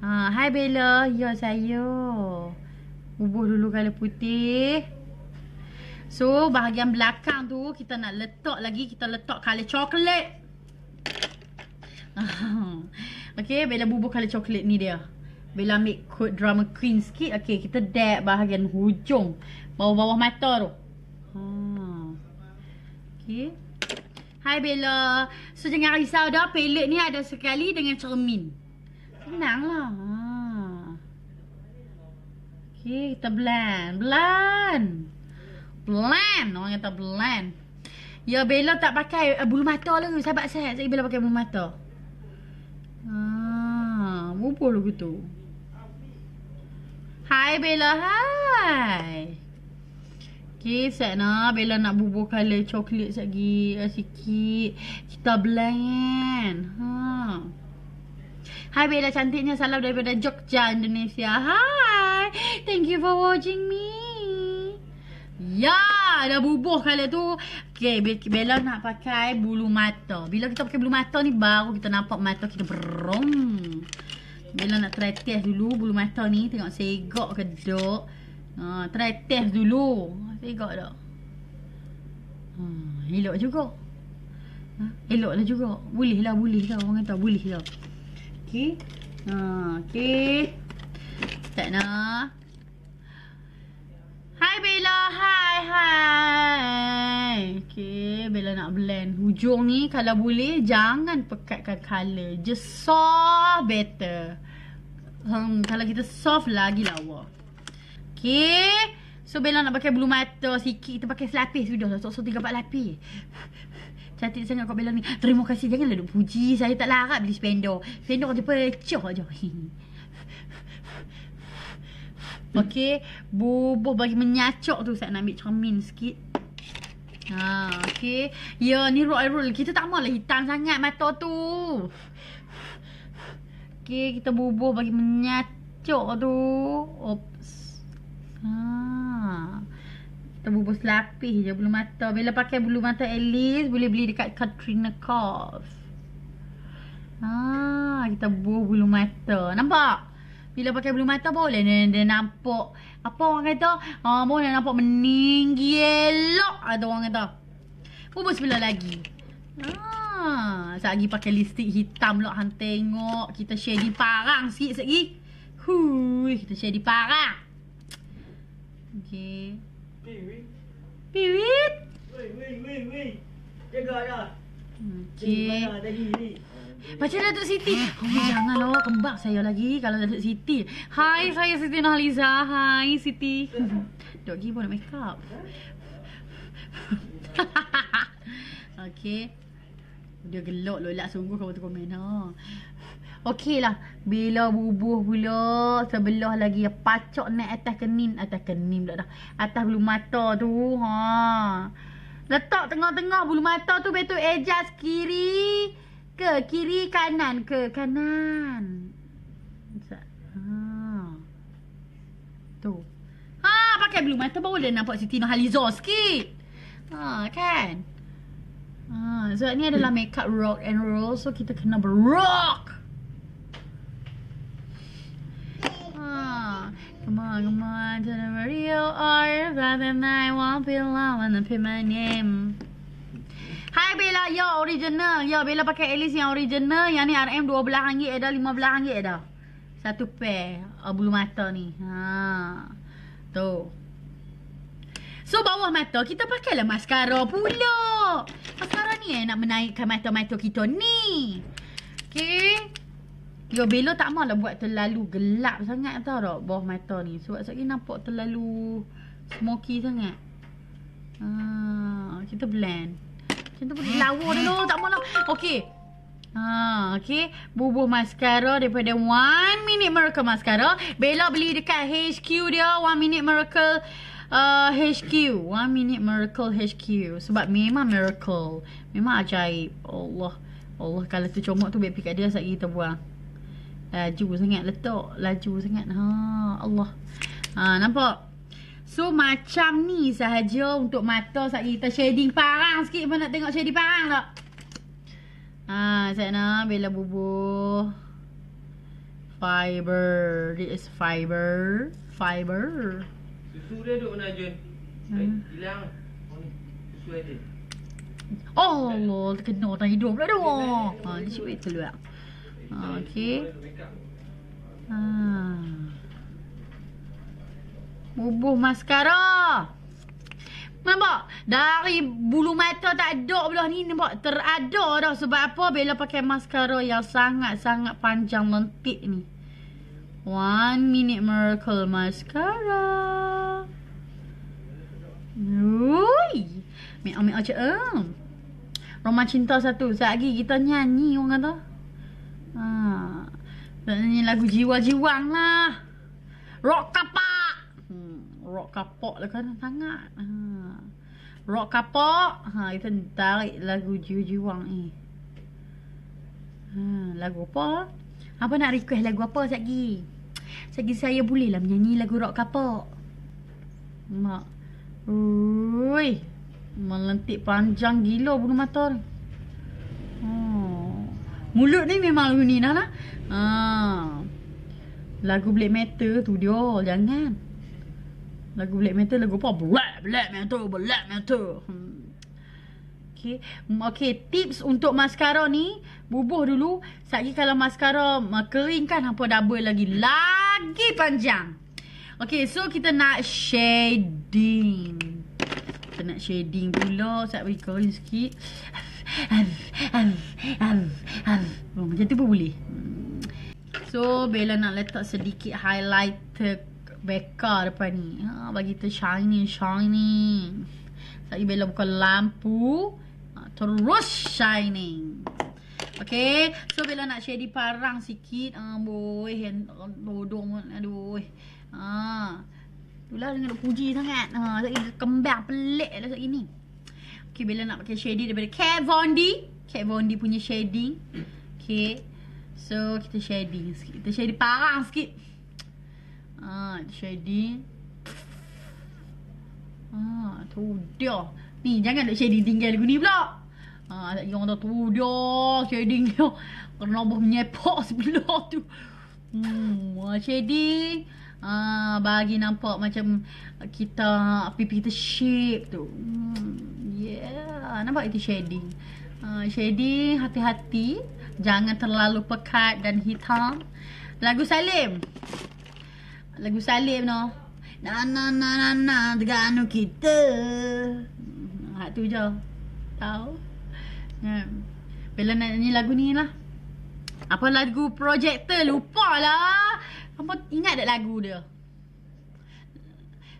Ha, hai Bella. Ya saya. Bubuh dulu kalau putih. So, bahagian belakang tu kita nak letak lagi. Kita letak color coklat. okay, Bella bubuh color coklat ni dia. Bella ambil code drama queen sikit. Okay, kita dab bahagian hujung. Bawah-bawah mata tu. Ha. Okay. Hai Bella. So jangan risau dah. Palette ni ada sekali dengan cermin. Senanglah. Ha. Okay, kita blend. Blend. Blend. Orang kata blend. Ya Bella tak pakai uh, bulu mata lah. Sahabat saya. Saya Bella pakai bulu mata. Ha, Bubuh lagu tu. Hai Bella. Hai. Okay, set nak. Bella nak bubuh color coklat lagi. Uh, sikit. Kita blend. Ha. Hai Bella cantiknya. Salam daripada Jogja, Indonesia. Hai. Thank you for watching me. Ya, dah bubuh color tu. Okay, Bella nak pakai bulu mata. Bila kita pakai bulu mata ni, baru kita nampak mata kita berong. Bella nak try test dulu bulu mata ni. Tengok segak ke dok. Ha, try test dulu. Tengok tak? Ha, elok juga. Ha, elok lah juga. Boleh lah, boleh lah. Orang kata boleh lah. Okay. Ha, okay. Tak nak. Hai Bella. Hai, hai. Okay, Bella nak blend. Hujung ni kalau boleh jangan pekatkan colour. Just soft better. Hmm, kalau kita soft lagi lawa. Okay. So Bella nak pakai bulu mata sikit. Kita pakai selapis sudah lah. So, so 3-4 lapis. Cantik sangat kau Bella ni. Terima kasih. Janganlah duk puji. Saya tak larat beli spendo. Spendo kata pecoh je. Okay. Bubuh bagi menyacok tu. Saya nak ambil cermin sikit. Ha, okay. Ya, ni roll roll. Kita tak maulah hitam sangat mata tu. Okay, kita bubuh bagi menyacok tu. Oops. Ha. Kita bubuh selapis je bulu mata. Bila pakai bulu mata Alice, boleh beli dekat Katrina Koff. Ha, kita bubuh bulu mata. Nampak? Bila pakai bulu mata boleh dia, dia nampak apa orang kata? Ha, boleh nampak meninggi elok ada orang kata. Bubuh sebelah lagi. Sekejap lagi pakai lipstick hitam lah hang tengok. Kita shady parang sikit sekejap lagi. Hui, kita shady parang. Okay. Piwit. Piwit. Wei, wei, wei, wei. Jaga dah. Okay. Mana tadi ni? Macam Datuk Siti. Oh, janganlah kembang saya lagi kalau Datuk Siti. Hai, saya Siti Nurhaliza. Hai, Siti. Dok pergi pun nak make up. okay. Dia gelok lolak sungguh kamu tu komen ha. Okey lah. Bila bubuh pula sebelah lagi pacok naik atas kenin. Atas kenin pula dah. Atas bulu mata tu. Ha. Letak tengah-tengah bulu mata tu betul adjust kiri ke kiri kanan ke kanan. Ha. Tu. Ha, pakai bulu mata baru dia nampak Siti Nurhaliza sikit. Ha, kan? Ha, sebab ni adalah makeup rock and roll so kita kena berrock. Ha. Come on, come on, to the radio or rather than I won't be alone and put my name. Hai Bella, ya original. Ya Bella pakai Alice yang original. Yang ni RM RM12 ada, RM15 ada. Satu pair uh, bulu mata ni. Ha. Tu. So bawah mata kita pakailah maskara pula. Maskara ni eh nak menaikkan mata-mata kita ni. Okay. Yo Bella tak maulah buat terlalu gelap sangat tau tak bawah mata ni. Sebab sekali nampak terlalu smoky sangat. Ha, kita blend. Macam tu pun lawa dulu tak maulah. Okay. Ha, okay. Bubuh maskara daripada One Minute Miracle Mascara. Bella beli dekat HQ dia. One Minute Miracle uh, HQ. One Minute Miracle HQ. Sebab memang miracle. Memang ajaib. Allah. Allah kalau tu comot tu baby kat dia sekali kita buang. Laju sangat letak. Laju sangat. Ha, Allah. Ha, nampak? So macam ni sahaja untuk mata sekali kita shading parang sikit pun nak tengok shading parang tak? Ha, sana Bella bubuh fiber. This is fiber. Fiber. Susu dia duduk mana Jun? Hmm. Hilang. Oh ni. Susu ada. Oh Allah, terkena tak hidup pula tu. Ha, dia cuba itu luar. Ha, okey. Ha. Bubuh maskara. Nampak? Dari bulu mata tak ada belah ni nampak terada dah sebab apa Bella pakai maskara yang sangat-sangat panjang lentik ni. One minute miracle mascara. Ui. Mek-mek aja em. Roma cinta satu. Sekejap lagi kita nyanyi orang kata. Ha. Nyanyi lagu jiwa-jiwang lah. Rock kapak. Hmm. Rock kapak lah kan sangat. Ha. Rock kapak. Ha, kita tarik lagu jiwa-jiwang ni. Ha, lagu apa? Apa nak request lagu apa lagi? Lagi saya bolehlah menyanyi lagu rock kapak. Mak. Ui. Melentik panjang gila bulu mata ni. Oh. Mulut ni memang lagu ni dah lah. Ha. Lagu black metal tu dia. Jangan. Lagu black metal lagu apa? Black, black metal, black metal. Hmm. Okay. Okay. Tips untuk maskara ni. Bubuh dulu. Sekejap kalau maskara uh, kering kan. Hampa double lagi. Lagi panjang. Okay. So kita nak shading. Kita nak shading pula. Sekejap bagi kering sikit. Oh, macam tu pun boleh. So, Bella nak letak sedikit highlighter beka depan ni. Ha, bagi kita shining, shining. Sekejap Bella buka lampu. Ha, terus shining. Okay. So, Bella nak shading parang sikit. Ah, boy. Dodong. Aduh. Ha. Itulah dengan puji sangat. Ha, sekejap kembang pelik lah sekejap ni. Okay, Bella nak pakai shading daripada Kat Von D. Kat Von D punya shading. Okay. So, kita shading sikit. Kita shading parang sikit. Ah, shading. Ah, tu dia. Ni, jangan nak shading tinggal lagu ni pula. Ah, tak yang dah tu dia. Shading dia. Kena buah menyepak sebelah tu. Hmm, shading. Ah, bagi nampak macam kita pipi kita shape tu. Hmm, yeah, nampak itu shading. Uh, shading hati-hati, jangan terlalu pekat dan hitam. Lagu Salim. Lagu Salim no. Na na na na na teganu kita. Hmm, Hak tu je. Tahu? Ya. Bella nak nyanyi lagu ni lah. Apa lagu Projector? Lupa lah. Apa ingat tak lagu dia?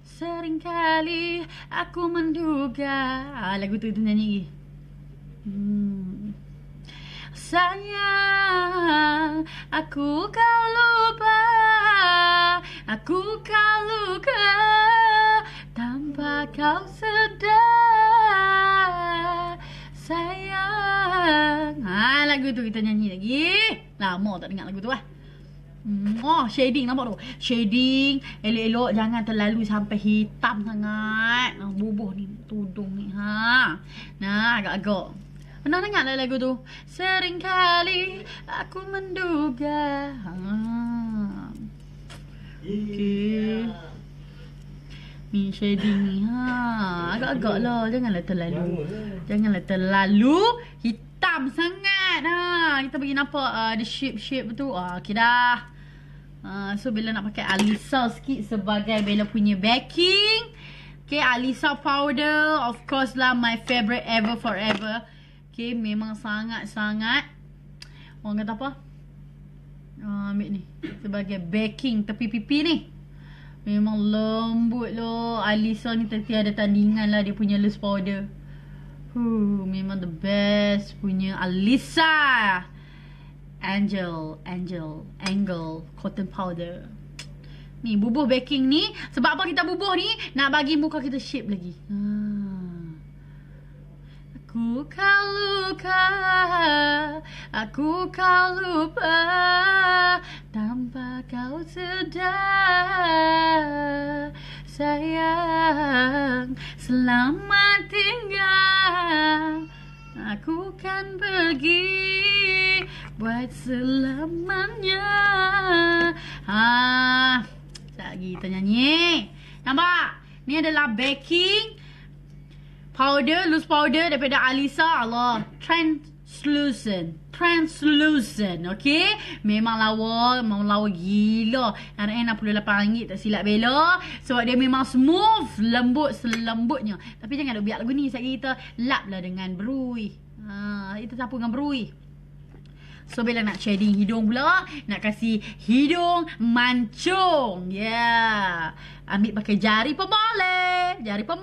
Seringkali aku menduga. Ah, Lagu tu tu nyanyi lagi. Hmm. Sayang Aku kau lupa. Aku kau luka. Tanpa kau sedar. Sayang. Ha, Lagu tu kita nyanyi lagi. Lama tak dengar lagu tu lah Hmm, oh, shading nampak tu. Shading elok-elok jangan terlalu sampai hitam sangat. Oh, bubuh ni tudung ni. Ha. Nah, agak-agak. Pernah dengar lah lagu tu? Seringkali aku menduga. Ha. Okey. Ni shading ni. Ha. Agak-agak lah. Janganlah terlalu. Janganlah terlalu hitam sangat. Ha. Kita bagi nampak uh, the shape-shape tu. Ah, okay dah. Uh, so Bella nak pakai Alisa sikit sebagai Bella punya backing. Okay, Alisa powder. Of course lah, my favorite ever forever. Okay, memang sangat-sangat. Orang kata apa? Uh, ambil ni. Sebagai backing tepi pipi ni. Memang lembut loh. Alisa ni tiada tandingan lah dia punya loose powder. Huh, memang the best punya Alisa. Angel, Angel, Angle, Cotton Powder. Ni bubuh baking ni sebab apa kita bubuh ni nak bagi muka kita shape lagi. Ha. Aku kau luka, aku kau lupa tanpa kau sedar. Sayang, selamat tinggal. Aku kan pergi buat selamanya. Ha, sekejap lagi kita nyanyi. Nampak? Ni adalah baking powder, loose powder daripada Alisa. Allah, translucent. Translucent, okay? Memang lawa, memang lawa gila. RM68 tak silap Bella. Sebab dia memang smooth, lembut, selembutnya. Tapi jangan duk biar lagu ni. Sekejap kita lap lah dengan berui. Ha, kita sapu dengan berui. So Bella nak shading hidung pula Nak kasih hidung mancung Yeah Ambil pakai jari pun Jari pun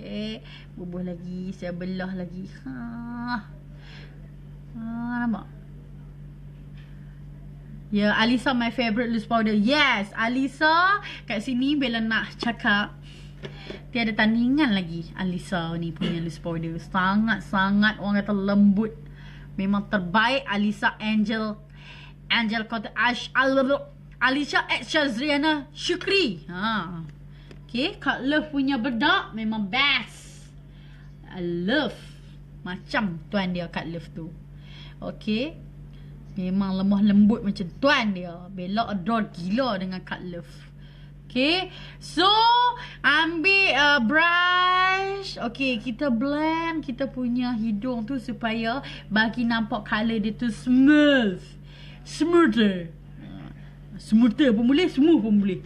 Okay Bubuh lagi Saya belah lagi ha. Ha, nampak Ya, yeah, Alisa my favorite loose powder. Yes, Alisa kat sini Bella nak cakap Tiada tandingan lagi Alisa ni punya loose powder. Sangat-sangat orang kata lembut. Memang terbaik Alisa Angel. Angel kata Ash Al Alicia X Shazriana Shukri. Ha. Okay, Cut Love punya bedak memang best. I love. Macam tuan dia Cut Love tu. Okay. Memang lemah lembut macam tuan dia. Bella adore gila dengan Cut Love. Okay. So, ambil uh, brush. Okay, kita blend kita punya hidung tu supaya bagi nampak colour dia tu smooth. Smoother. Smoother pun boleh, smooth pun boleh.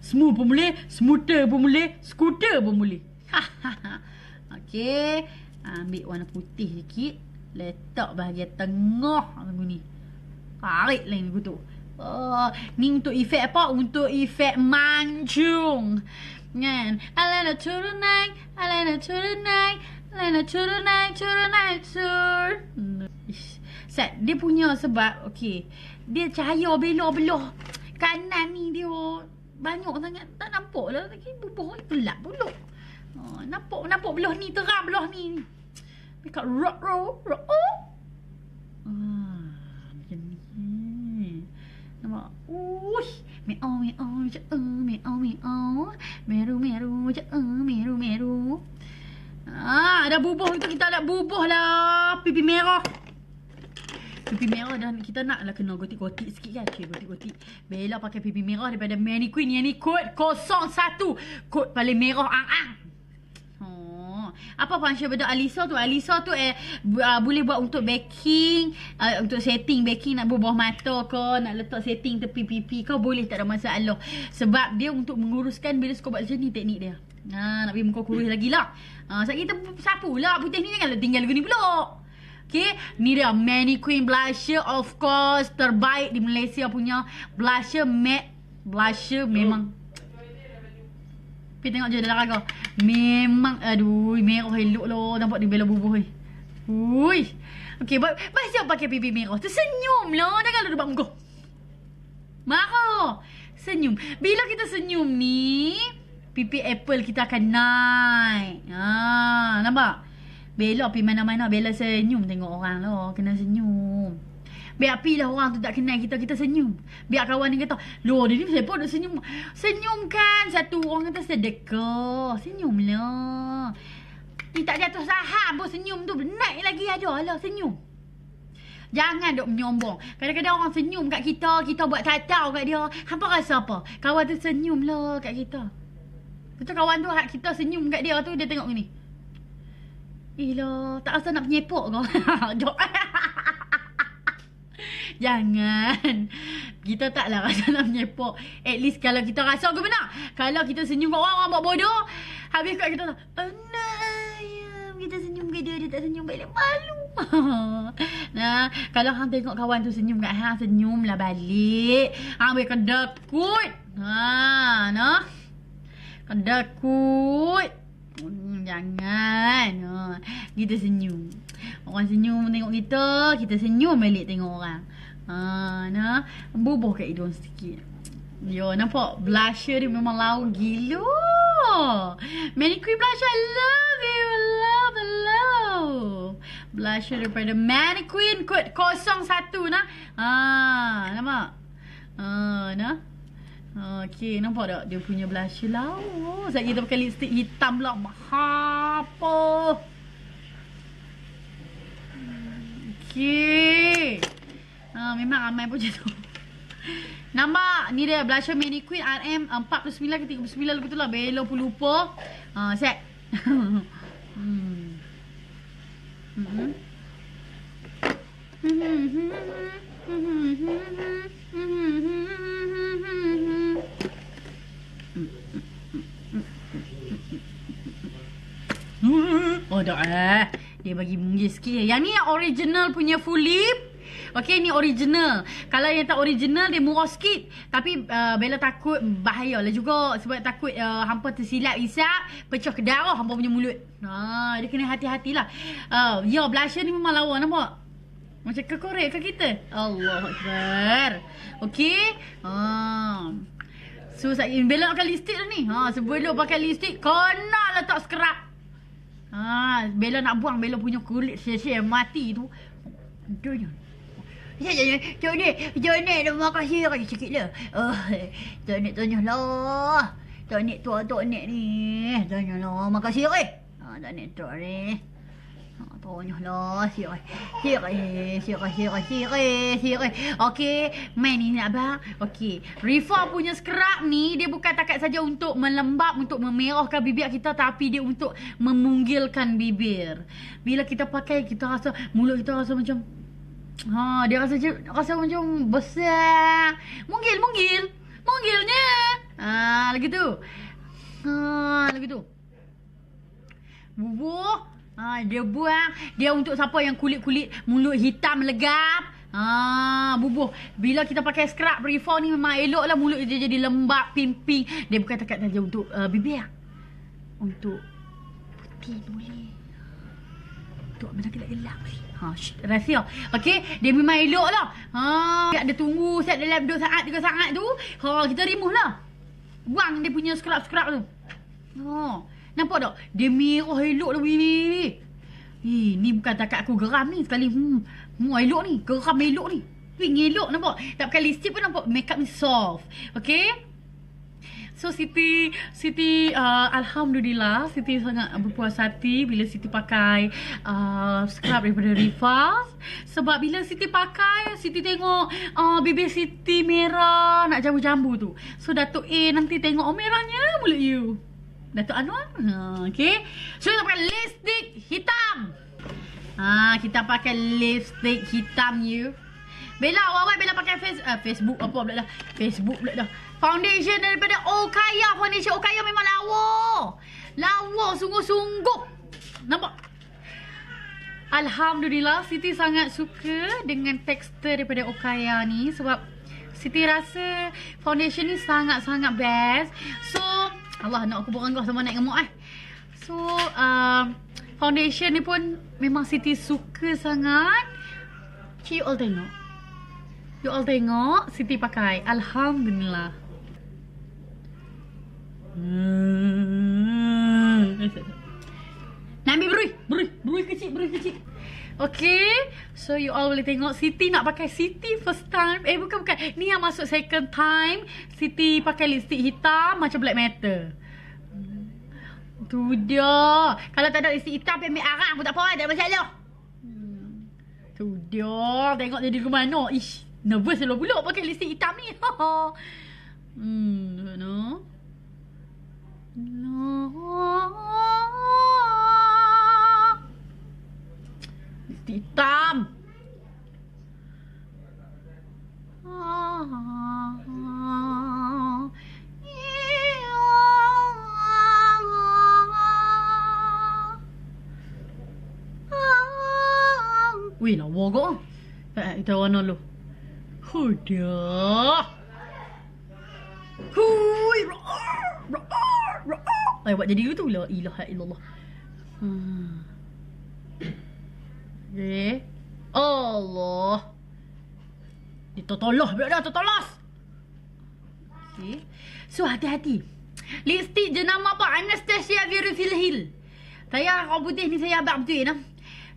Smooth pun boleh, smoother pun boleh, scooter pun boleh. okay. Ambil warna putih sikit. Letak bahagian tengah lagu ni. Tarik lain lagu tu. Oh, ni untuk efek apa? Untuk efek mancung. Kan? Alana turun naik, Alana turun naik, Alana turun naik, turun naik, turun. Set, dia punya sebab, okay. Dia cahaya belah-belah. Kanan ni dia banyak sangat. Tak nampak lah. Lagi bubuh ni gelap pula. Oh, nampak, nampak belah ni, terang belah ni. Dekat rock, rock, rock, oh. Ah, macam ni. Nampak? Uish. Meow, meow, je, uh, meow, meow. Meru, meru, je, uh, meru, meru. Ah, ada bubuh itu kita nak bubuh lah. Pipi merah. Pipi merah dan kita nak lah kena gotik-gotik sikit kan. Okay, gotik-gotik. Bella pakai pipi merah daripada Manny Queen. Yang ni kod 01. Kod paling merah ang-ang. Oh, apa function bedak Alisa tu? Alisa tu eh uh, boleh buat untuk baking, uh, untuk setting baking nak bubuh mata ke, nak letak setting tepi pipi ke boleh tak ada masalah. Sebab dia untuk menguruskan bila suka buat macam ni teknik dia. Ha, nak bagi muka kurus lagi lah. Ha, sebab kita sapu lah putih ni janganlah tinggal lagu ni pula. Okay, ni dia Manny Queen blusher of course terbaik di Malaysia punya blusher matte blusher memang Pergi tengok je dalam raga. Memang aduh merah elok lah nampak dia bela bubuh ni. Ui. Okey, buat siap pakai pipi merah. Tersenyum lah. Jangan lu buat muka. Marah. Senyum. Bila kita senyum ni, pipi apple kita akan naik. Ha, nampak? Bella pergi mana-mana Bella senyum tengok orang lah. Kena senyum. Biar api lah orang tu tak kenal kita, kita senyum. Biar kawan dia kata, loh dia ni siapa duk senyum? Senyum kan satu orang kata sedekah. Senyum lah. Ni tak jatuh saham pun senyum tu. Naik lagi ada lah senyum. Jangan duk menyombong. Kadang-kadang orang senyum kat kita, kita buat tatau kat dia. Hampa rasa apa? Kawan tu senyum lah kat kita. Betul kawan tu kita senyum kat dia tu, dia tengok ni. Ila, tak rasa nak penyepok kau. Jangan. kita taklah rasa nak menyepok. At least kalau kita rasa ke benar. Kalau kita senyum kat orang, orang buat bodoh. Habis kat kita tak. Anak. Kita senyum ke dia, dia tak senyum balik. Malu. nah, kalau hang tengok kawan tu senyum kat hang, senyumlah balik. Hang boleh kedekut. Ha, nah. Kedekut. Hmm, jangan. Kita senyum. Orang senyum tengok kita, kita senyum balik tengok orang. Ha, nah, bubuh kat hidung sikit. Yo, nampak blusher dia memang lau gila. Manicure blusher, I love you, love, love. Blusher daripada Mannequin kod 01 nah. Ha, nampak? Ha, nah. Okey, nampak tak dia punya blusher lau. Sebab kita pakai lipstick hitam pula. Apa? Okey. Ha, memang ramai pun tu. Nampak ni dia blusher Mannequin RM 49 ke 39 lebih tu lah. Belo pun lupa. Ha, set. hmm. Hmm. Oh dah eh. Dia bagi munggis sikit. Yang ni original punya full lip. Okay ni original. Kalau yang tak original dia murah sikit. Tapi uh, Bella takut bahaya lah juga. Sebab takut uh, hampa tersilap isap. Pecah ke darah hampa punya mulut. Ha, dia kena hati-hatilah. Uh, ya blusher ni memang lawa nampak. Macam kekorek ke kita. Allah Akbar. Okay. Ha. So Bella pakai lipstick lah ni. Ha, sebelum pakai lipstick kena letak scrub. Ha, Bella nak buang Bella punya kulit sia-sia mati tu. Aduh. Ya ya ya. Cik ni, cik ni terima kasih kau sikit lah. Oh, ni tanya lah. Cik ni tua tua ni. Tanya lah. Makasih kau. Ha, cik ni tua ni. Tanya lah. Sikit. Sikit. Sikit. Sikit. Sikit. Okey. Main ni nak bang. Okey. Rifa punya scrub ni, dia bukan takat saja untuk melembab, untuk memerahkan bibir kita, tapi dia untuk memunggilkan bibir. Bila kita pakai, kita rasa, mulut kita rasa macam, Ha, dia rasa rasa macam besar. Munggil, munggil. Munggilnya. Ha, lagi tu. Ha, lagi tu. Bubuh. Ha, dia buang. Dia untuk siapa yang kulit-kulit mulut hitam legap. Ha, bubuh. Bila kita pakai scrub reform ni memang elok lah mulut dia jadi lembap, pimping. Dia bukan takat saja untuk uh, bibir. Untuk putih boleh. Untuk mana gelap-gelap boleh. Ha, rahsia. Okey, dia memang elok lah. Ha, ada tunggu set dalam 2 saat, 3 saat tu. Ha, kita remove lah. Buang dia punya scrub-scrub tu. Ha, nampak tak? Dia merah elok lah ni. Eh, ni bukan takat aku geram ni sekali. Hmm, hmm elok ni. Geram elok ni. Pink elok nampak. Tak pakai lipstick pun nampak makeup ni soft. Okey. So Siti Siti uh, alhamdulillah Siti sangat berpuas hati bila Siti pakai uh, scrub daripada Rifa sebab bila Siti pakai Siti tengok uh, bibir Siti merah nak jambu-jambu tu. So Datuk A nanti tengok oh merahnya mulut you. Datuk Anwar. Uh, okay. So kita pakai lipstick hitam. Ah, uh, kita pakai lipstick hitam you. Bella, awal-awal Bella pakai face, uh, Facebook apa pula dah. Facebook pula dah. Foundation daripada Okaya. Foundation Okaya memang lawa. Lawa sungguh-sungguh. Nampak? Alhamdulillah Siti sangat suka dengan tekstur daripada Okaya ni sebab Siti rasa foundation ni sangat-sangat best. So, Allah nak aku beranggah sama naik gemuk eh. So, uh, foundation ni pun memang Siti suka sangat. Cik all tengok. You all tengok Siti pakai. Alhamdulillah. Hmm. Nak ambil berui. Berui. Berui kecil. Berui kecil. Okay. So you all boleh tengok. Siti nak pakai Siti first time. Eh bukan bukan. Ni yang masuk second time. Siti pakai lipstick hitam macam black matter. Tu dia. Kalau tak ada lipstick hitam ambil arak pun tak apa. Tak ada masalah. Hmm. Tu dia. Tengok dia di rumah no. Ish. Nervous lah pula pakai lipstick hitam ni. hmm. No. Titam. Uy, nak buat kok. Eh, itu warna lu. Hudah. Hui. Eh, buat jadi gitu. La ilaha illallah. Hmm. Okay. Allah. Ditotolah, biar dah totolos. Okay. So, hati-hati. Lipstick jenama apa? Anastasia Virifil Hill. Saya orang putih ni saya abang betul nah.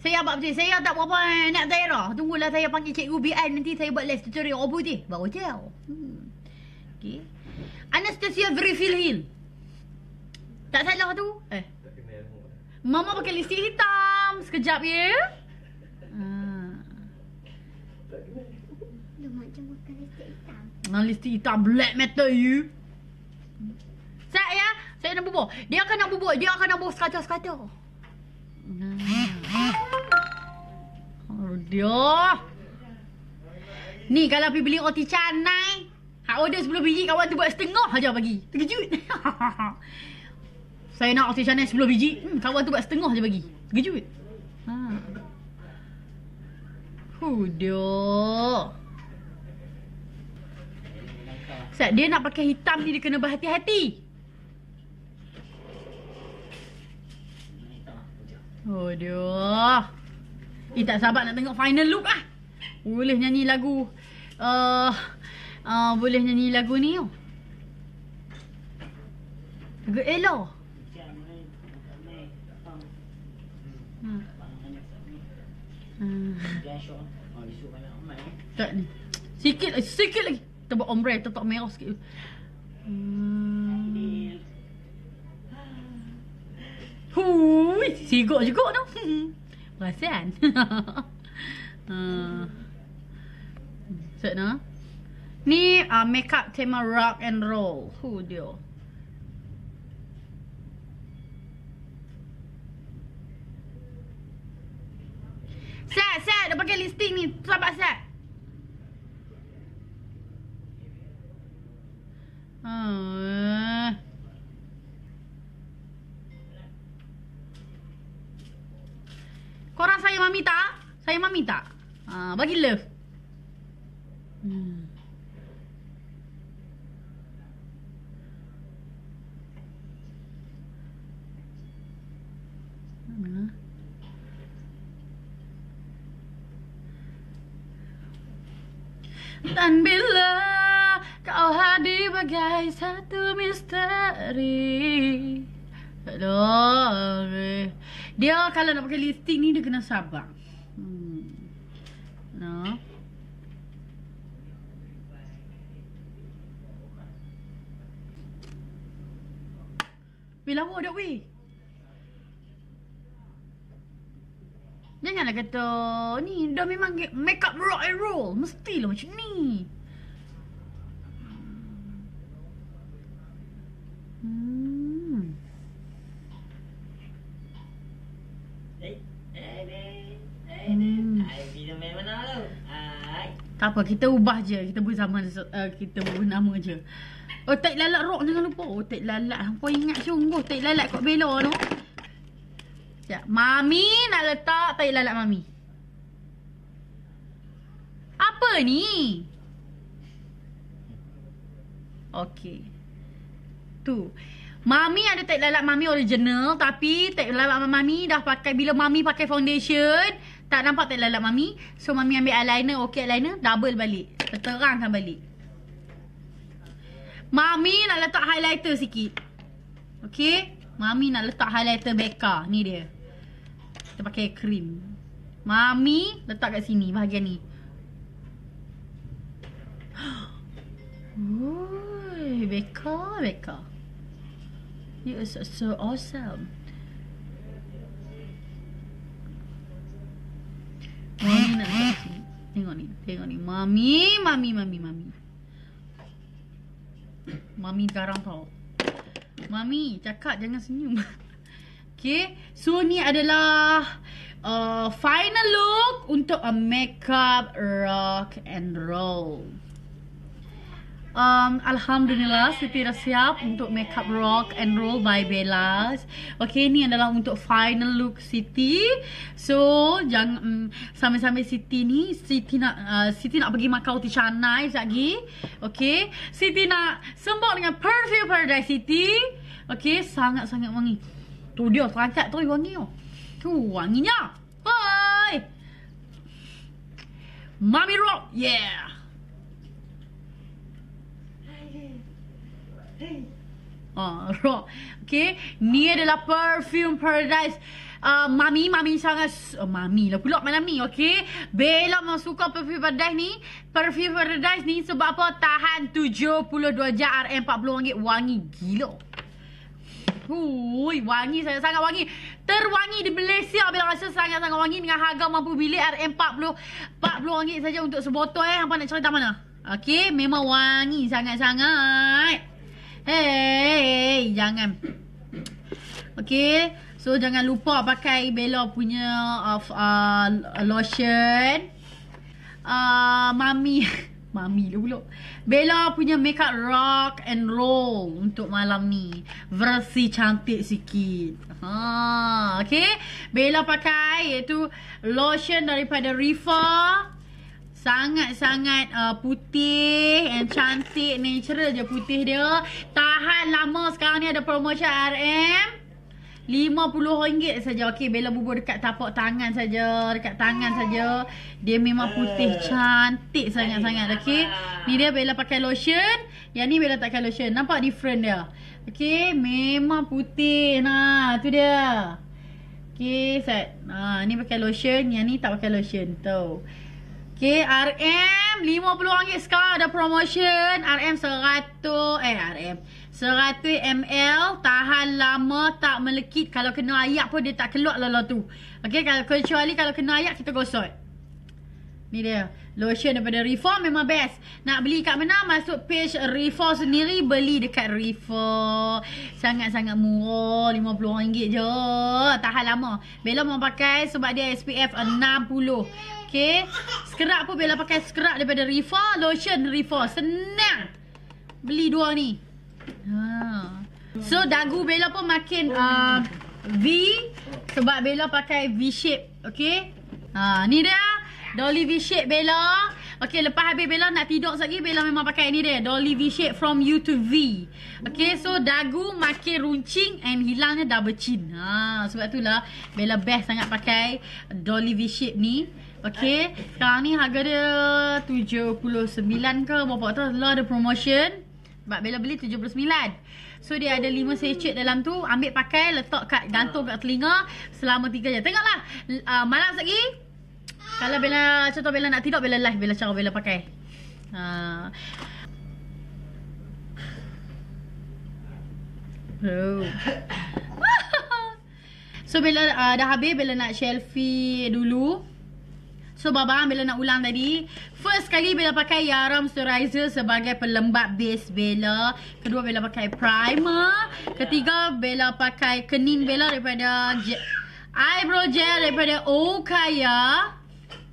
Saya abang betul. Saya tak berapa nak daerah. Tunggulah saya panggil cikgu BI nanti saya buat les tutorial orang putih. Baru tahu. Hmm. Okay. Anastasia Virifil Hill. Tak salah tu? Eh. Mama pakai lipstick hitam. Sekejap ya. Hmm. Macam makan lipstick hitam. Nah, lipstick hitam black metal you. Saya ya. Saya nak bubur. Dia akan nak bubur. Dia akan nak bubur sekata-sekata. Hmm. Oh, dia. Ni kalau pergi beli roti canai. Hak order 10 biji kawan tu buat setengah aja bagi. Terkejut. Saya nak roti canai 10 biji. Hmm, kawan tu buat setengah aja bagi. Terkejut. Ha. Hudio. Set dia nak pakai hitam ni dia kena berhati-hati. Oh dia. Eh tak sabar nak tengok final look ah. Boleh nyanyi lagu uh, uh, boleh nyanyi lagu ni oh. Lagu Ella. Hmm. Hmm. Tak ni. Sikit lagi, sikit lagi. Kita buat ombre, tetok merah sikit. Hmm. Hui, sigok juga tu. Perasan. uh. Set na. Ni uh, makeup tema rock and roll. Hu dia. Set, set. Dah pakai lipstick ni. Sabar, set. Uh. Korang sayang mami tak? Sayang mami tak? Ha, bagi love. Hmm. Mana? Dan bila kau hadir bagai satu misteri Aduh Dia kalau nak pakai lipstick ni dia kena sabar hmm. No Weh lawa dah weh Janganlah kata ni dah memang ge- makeup rock and roll. Mestilah macam ni. Hmm. Hmm. Tak apa, kita ubah je. Kita bersama uh, kita ubah nama je. Oh, tak lalat rock jangan lupa. Oh, tak lalat. Hampa ingat sungguh tak lalat kot Bella tu. Sekejap. Mami nak letak tai lalat Mami. Apa ni? Okey. Tu. Mami ada tai lalat Mami original tapi tai lalat Mami dah pakai bila Mami pakai foundation tak nampak tai lalat Mami. So Mami ambil eyeliner, okey eyeliner, double balik. Terangkan balik. Mami nak letak highlighter sikit. Okey? Mami nak letak highlighter Becca. Ni dia. Kita pakai krim. Mami letak kat sini bahagian ni. Oi, Becca, Becca. You are so, so awesome. Mami nak letak kat sini. Tengok ni, tengok ni. Mami, mami, mami, mami. Mami garang tau. Mami, cakap jangan senyum. Okay. So, ni adalah uh, final look untuk a makeup rock and roll. Um, Alhamdulillah Siti dah siap untuk makeup rock and roll by Bella. Okay, ni adalah untuk final look Siti. So, jangan um, sambil-sambil Siti ni, Siti nak uh, Siti nak pergi makan roti canai sekejap lagi. Okay, Siti nak sembang dengan perfume Paradise Siti. Okay, sangat-sangat wangi. Tu dia terangkat tu wangi tu. Tu wanginya. Hai. Mami Rock, yeah. Oh, rock. Okay. Ni adalah perfume paradise. Uh, mami, mami sangat uh, Mami lah pula malam ni Okay Bella memang suka perfume paradise ni Perfume paradise ni Sebab apa Tahan 72 jam RM40 Wangi gila Hui, wangi sangat-sangat wangi. Terwangi di Malaysia bila rasa sangat-sangat wangi dengan harga mampu bilik RM40 RM40 saja untuk sebotol eh. Apa nak cerita mana? Okey, memang wangi sangat-sangat. Hey, jangan. Okay. So, jangan lupa pakai Bella punya of uh, lotion. Uh, mami. mami lah pula. Bella punya makeup rock and roll untuk malam ni. Versi cantik sikit. Ha, okay. Bella pakai iaitu lotion daripada Rifa. Sangat-sangat uh, putih and cantik natural je putih dia. Tahan lama sekarang ni ada promotion RM. RM50 saja. Okey, Bella bubur dekat tapak tangan saja, dekat tangan saja. Dia memang putih cantik sangat-sangat. Okey. Ni dia Bella pakai lotion. Yang ni Bella tak pakai lotion. Nampak different dia. Okey, memang putih. Nah, tu dia. Okey, set. Ha, ni pakai lotion, yang ni tak pakai lotion. Tu. Okay, RM RM50 sekarang ada promotion. RM 100 eh RM 100 ml tahan lama tak melekit. Kalau kena ayak pun dia tak keluar lalu tu. Okay, kalau kecuali kalau kena ayak kita gosok. Ni dia. Lotion daripada Refor memang best. Nak beli kat mana? Masuk page Refor sendiri. Beli dekat Refor. Sangat-sangat murah. RM50 je. Tahan lama. Bella mau pakai sebab dia SPF 60. Okay. Scrub pun Bella pakai scrub daripada Rifa. Lotion Rifa. Senang. Beli dua ni. Ha. So dagu Bella pun makin uh, V. Sebab Bella pakai V shape. Okay. Ha, ni dia. Dolly V shape Bella. Okay lepas habis Bella nak tidur lagi Bella memang pakai ni dia Dolly V shape from U to V Okay so dagu makin runcing And hilangnya double chin ha, Sebab itulah Bella best sangat pakai Dolly V shape ni Okay Sekarang ni harga dia 79 ke Berapa tu Lah ada promotion Sebab Bella beli 79 So dia ada 5 sachet dalam tu Ambil pakai Letak kat gantung kat telinga Selama 3 jam Tengoklah uh, Malam lagi kalau Bella contoh Bella nak tidur Bella live Bella cara Bella pakai. Ha. Oh. so Bella uh, dah habis Bella nak selfie dulu. So baba Bella nak ulang tadi. First kali Bella pakai Yaram Moisturizer sebagai pelembab base Bella. Kedua Bella pakai primer. Ketiga Bella pakai kening Bella daripada eyebrow gel daripada Okaya.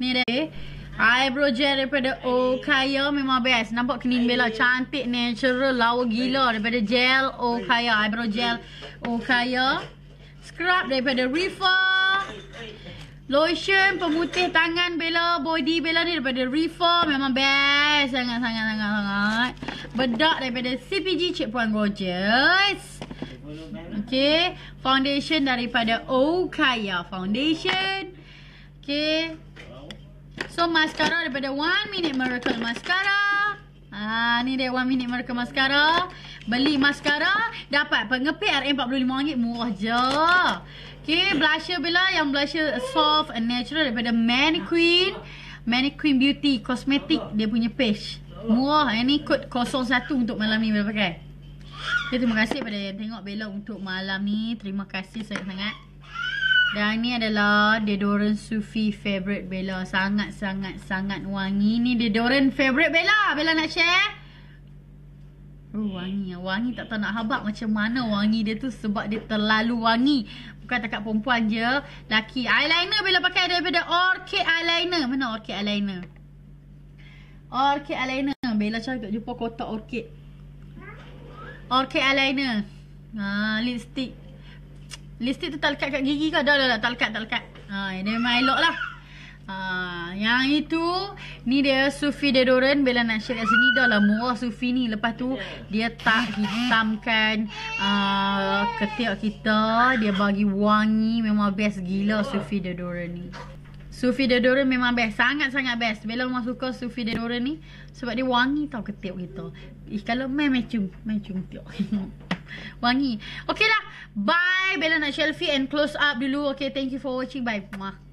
Ni dia. Eyebrow gel daripada Okaya memang best. Nampak kening Bella cantik, natural, lawa gila daripada gel Okaya. Eyebrow gel Okaya. Scrub daripada Rifa. Lotion pemutih tangan Bella, body Bella ni daripada Rifa. Memang best. Sangat-sangat-sangat-sangat. Bedak daripada CPG Cik Puan Gorgeous. Okay. Foundation daripada Okaya Foundation. Okay. So mascara daripada One Minute Miracle Mascara. Ah ni dia One Minute Miracle Mascara. Beli mascara dapat pengepit RM45 murah je. Okay, blusher bila yang blusher soft and natural daripada Mannequin. Mannequin Beauty Cosmetic dia punya page. Murah. Yang ni kod 01 untuk malam ni Bella pakai. Okay, terima kasih pada yang tengok Bella untuk malam ni. Terima kasih sangat-sangat. Dan ni adalah deodorant Sufi favorite Bella. Sangat-sangat-sangat wangi. Ni deodorant favorite Bella. Bella nak share. Oh wangi. Wangi tak tahu nak habak macam mana wangi dia tu. Sebab dia terlalu wangi. Bukan takat perempuan je. Laki. Eyeliner Bella pakai daripada Orchid Eyeliner. Mana Orchid Eyeliner? Orchid eyeliner. Bella cakap jumpa kotak orchid. Orchid eyeliner. Ha, lipstick. Lipstick tu tak lekat kat gigi kau. Dah, dah, dah. Tak lekat, tak lekat. Ha, dia memang elok lah. Ha, yang itu ni dia Sufi deodorant. Bella nak share kat sini dah lah murah Sufi ni. Lepas tu dia tak hitamkan uh, ketiak kita. Dia bagi wangi. Memang best gila Sufi deodorant ni. Sufi deodorant memang best. Sangat-sangat best. Bella memang suka Sufi deodorant ni sebab dia wangi tau ketiak kita. Ih kalau main macam macam tiak wangi. Okay lah Bye. Bella nak selfie and close up dulu. Okay thank you for watching. Bye. Mwah.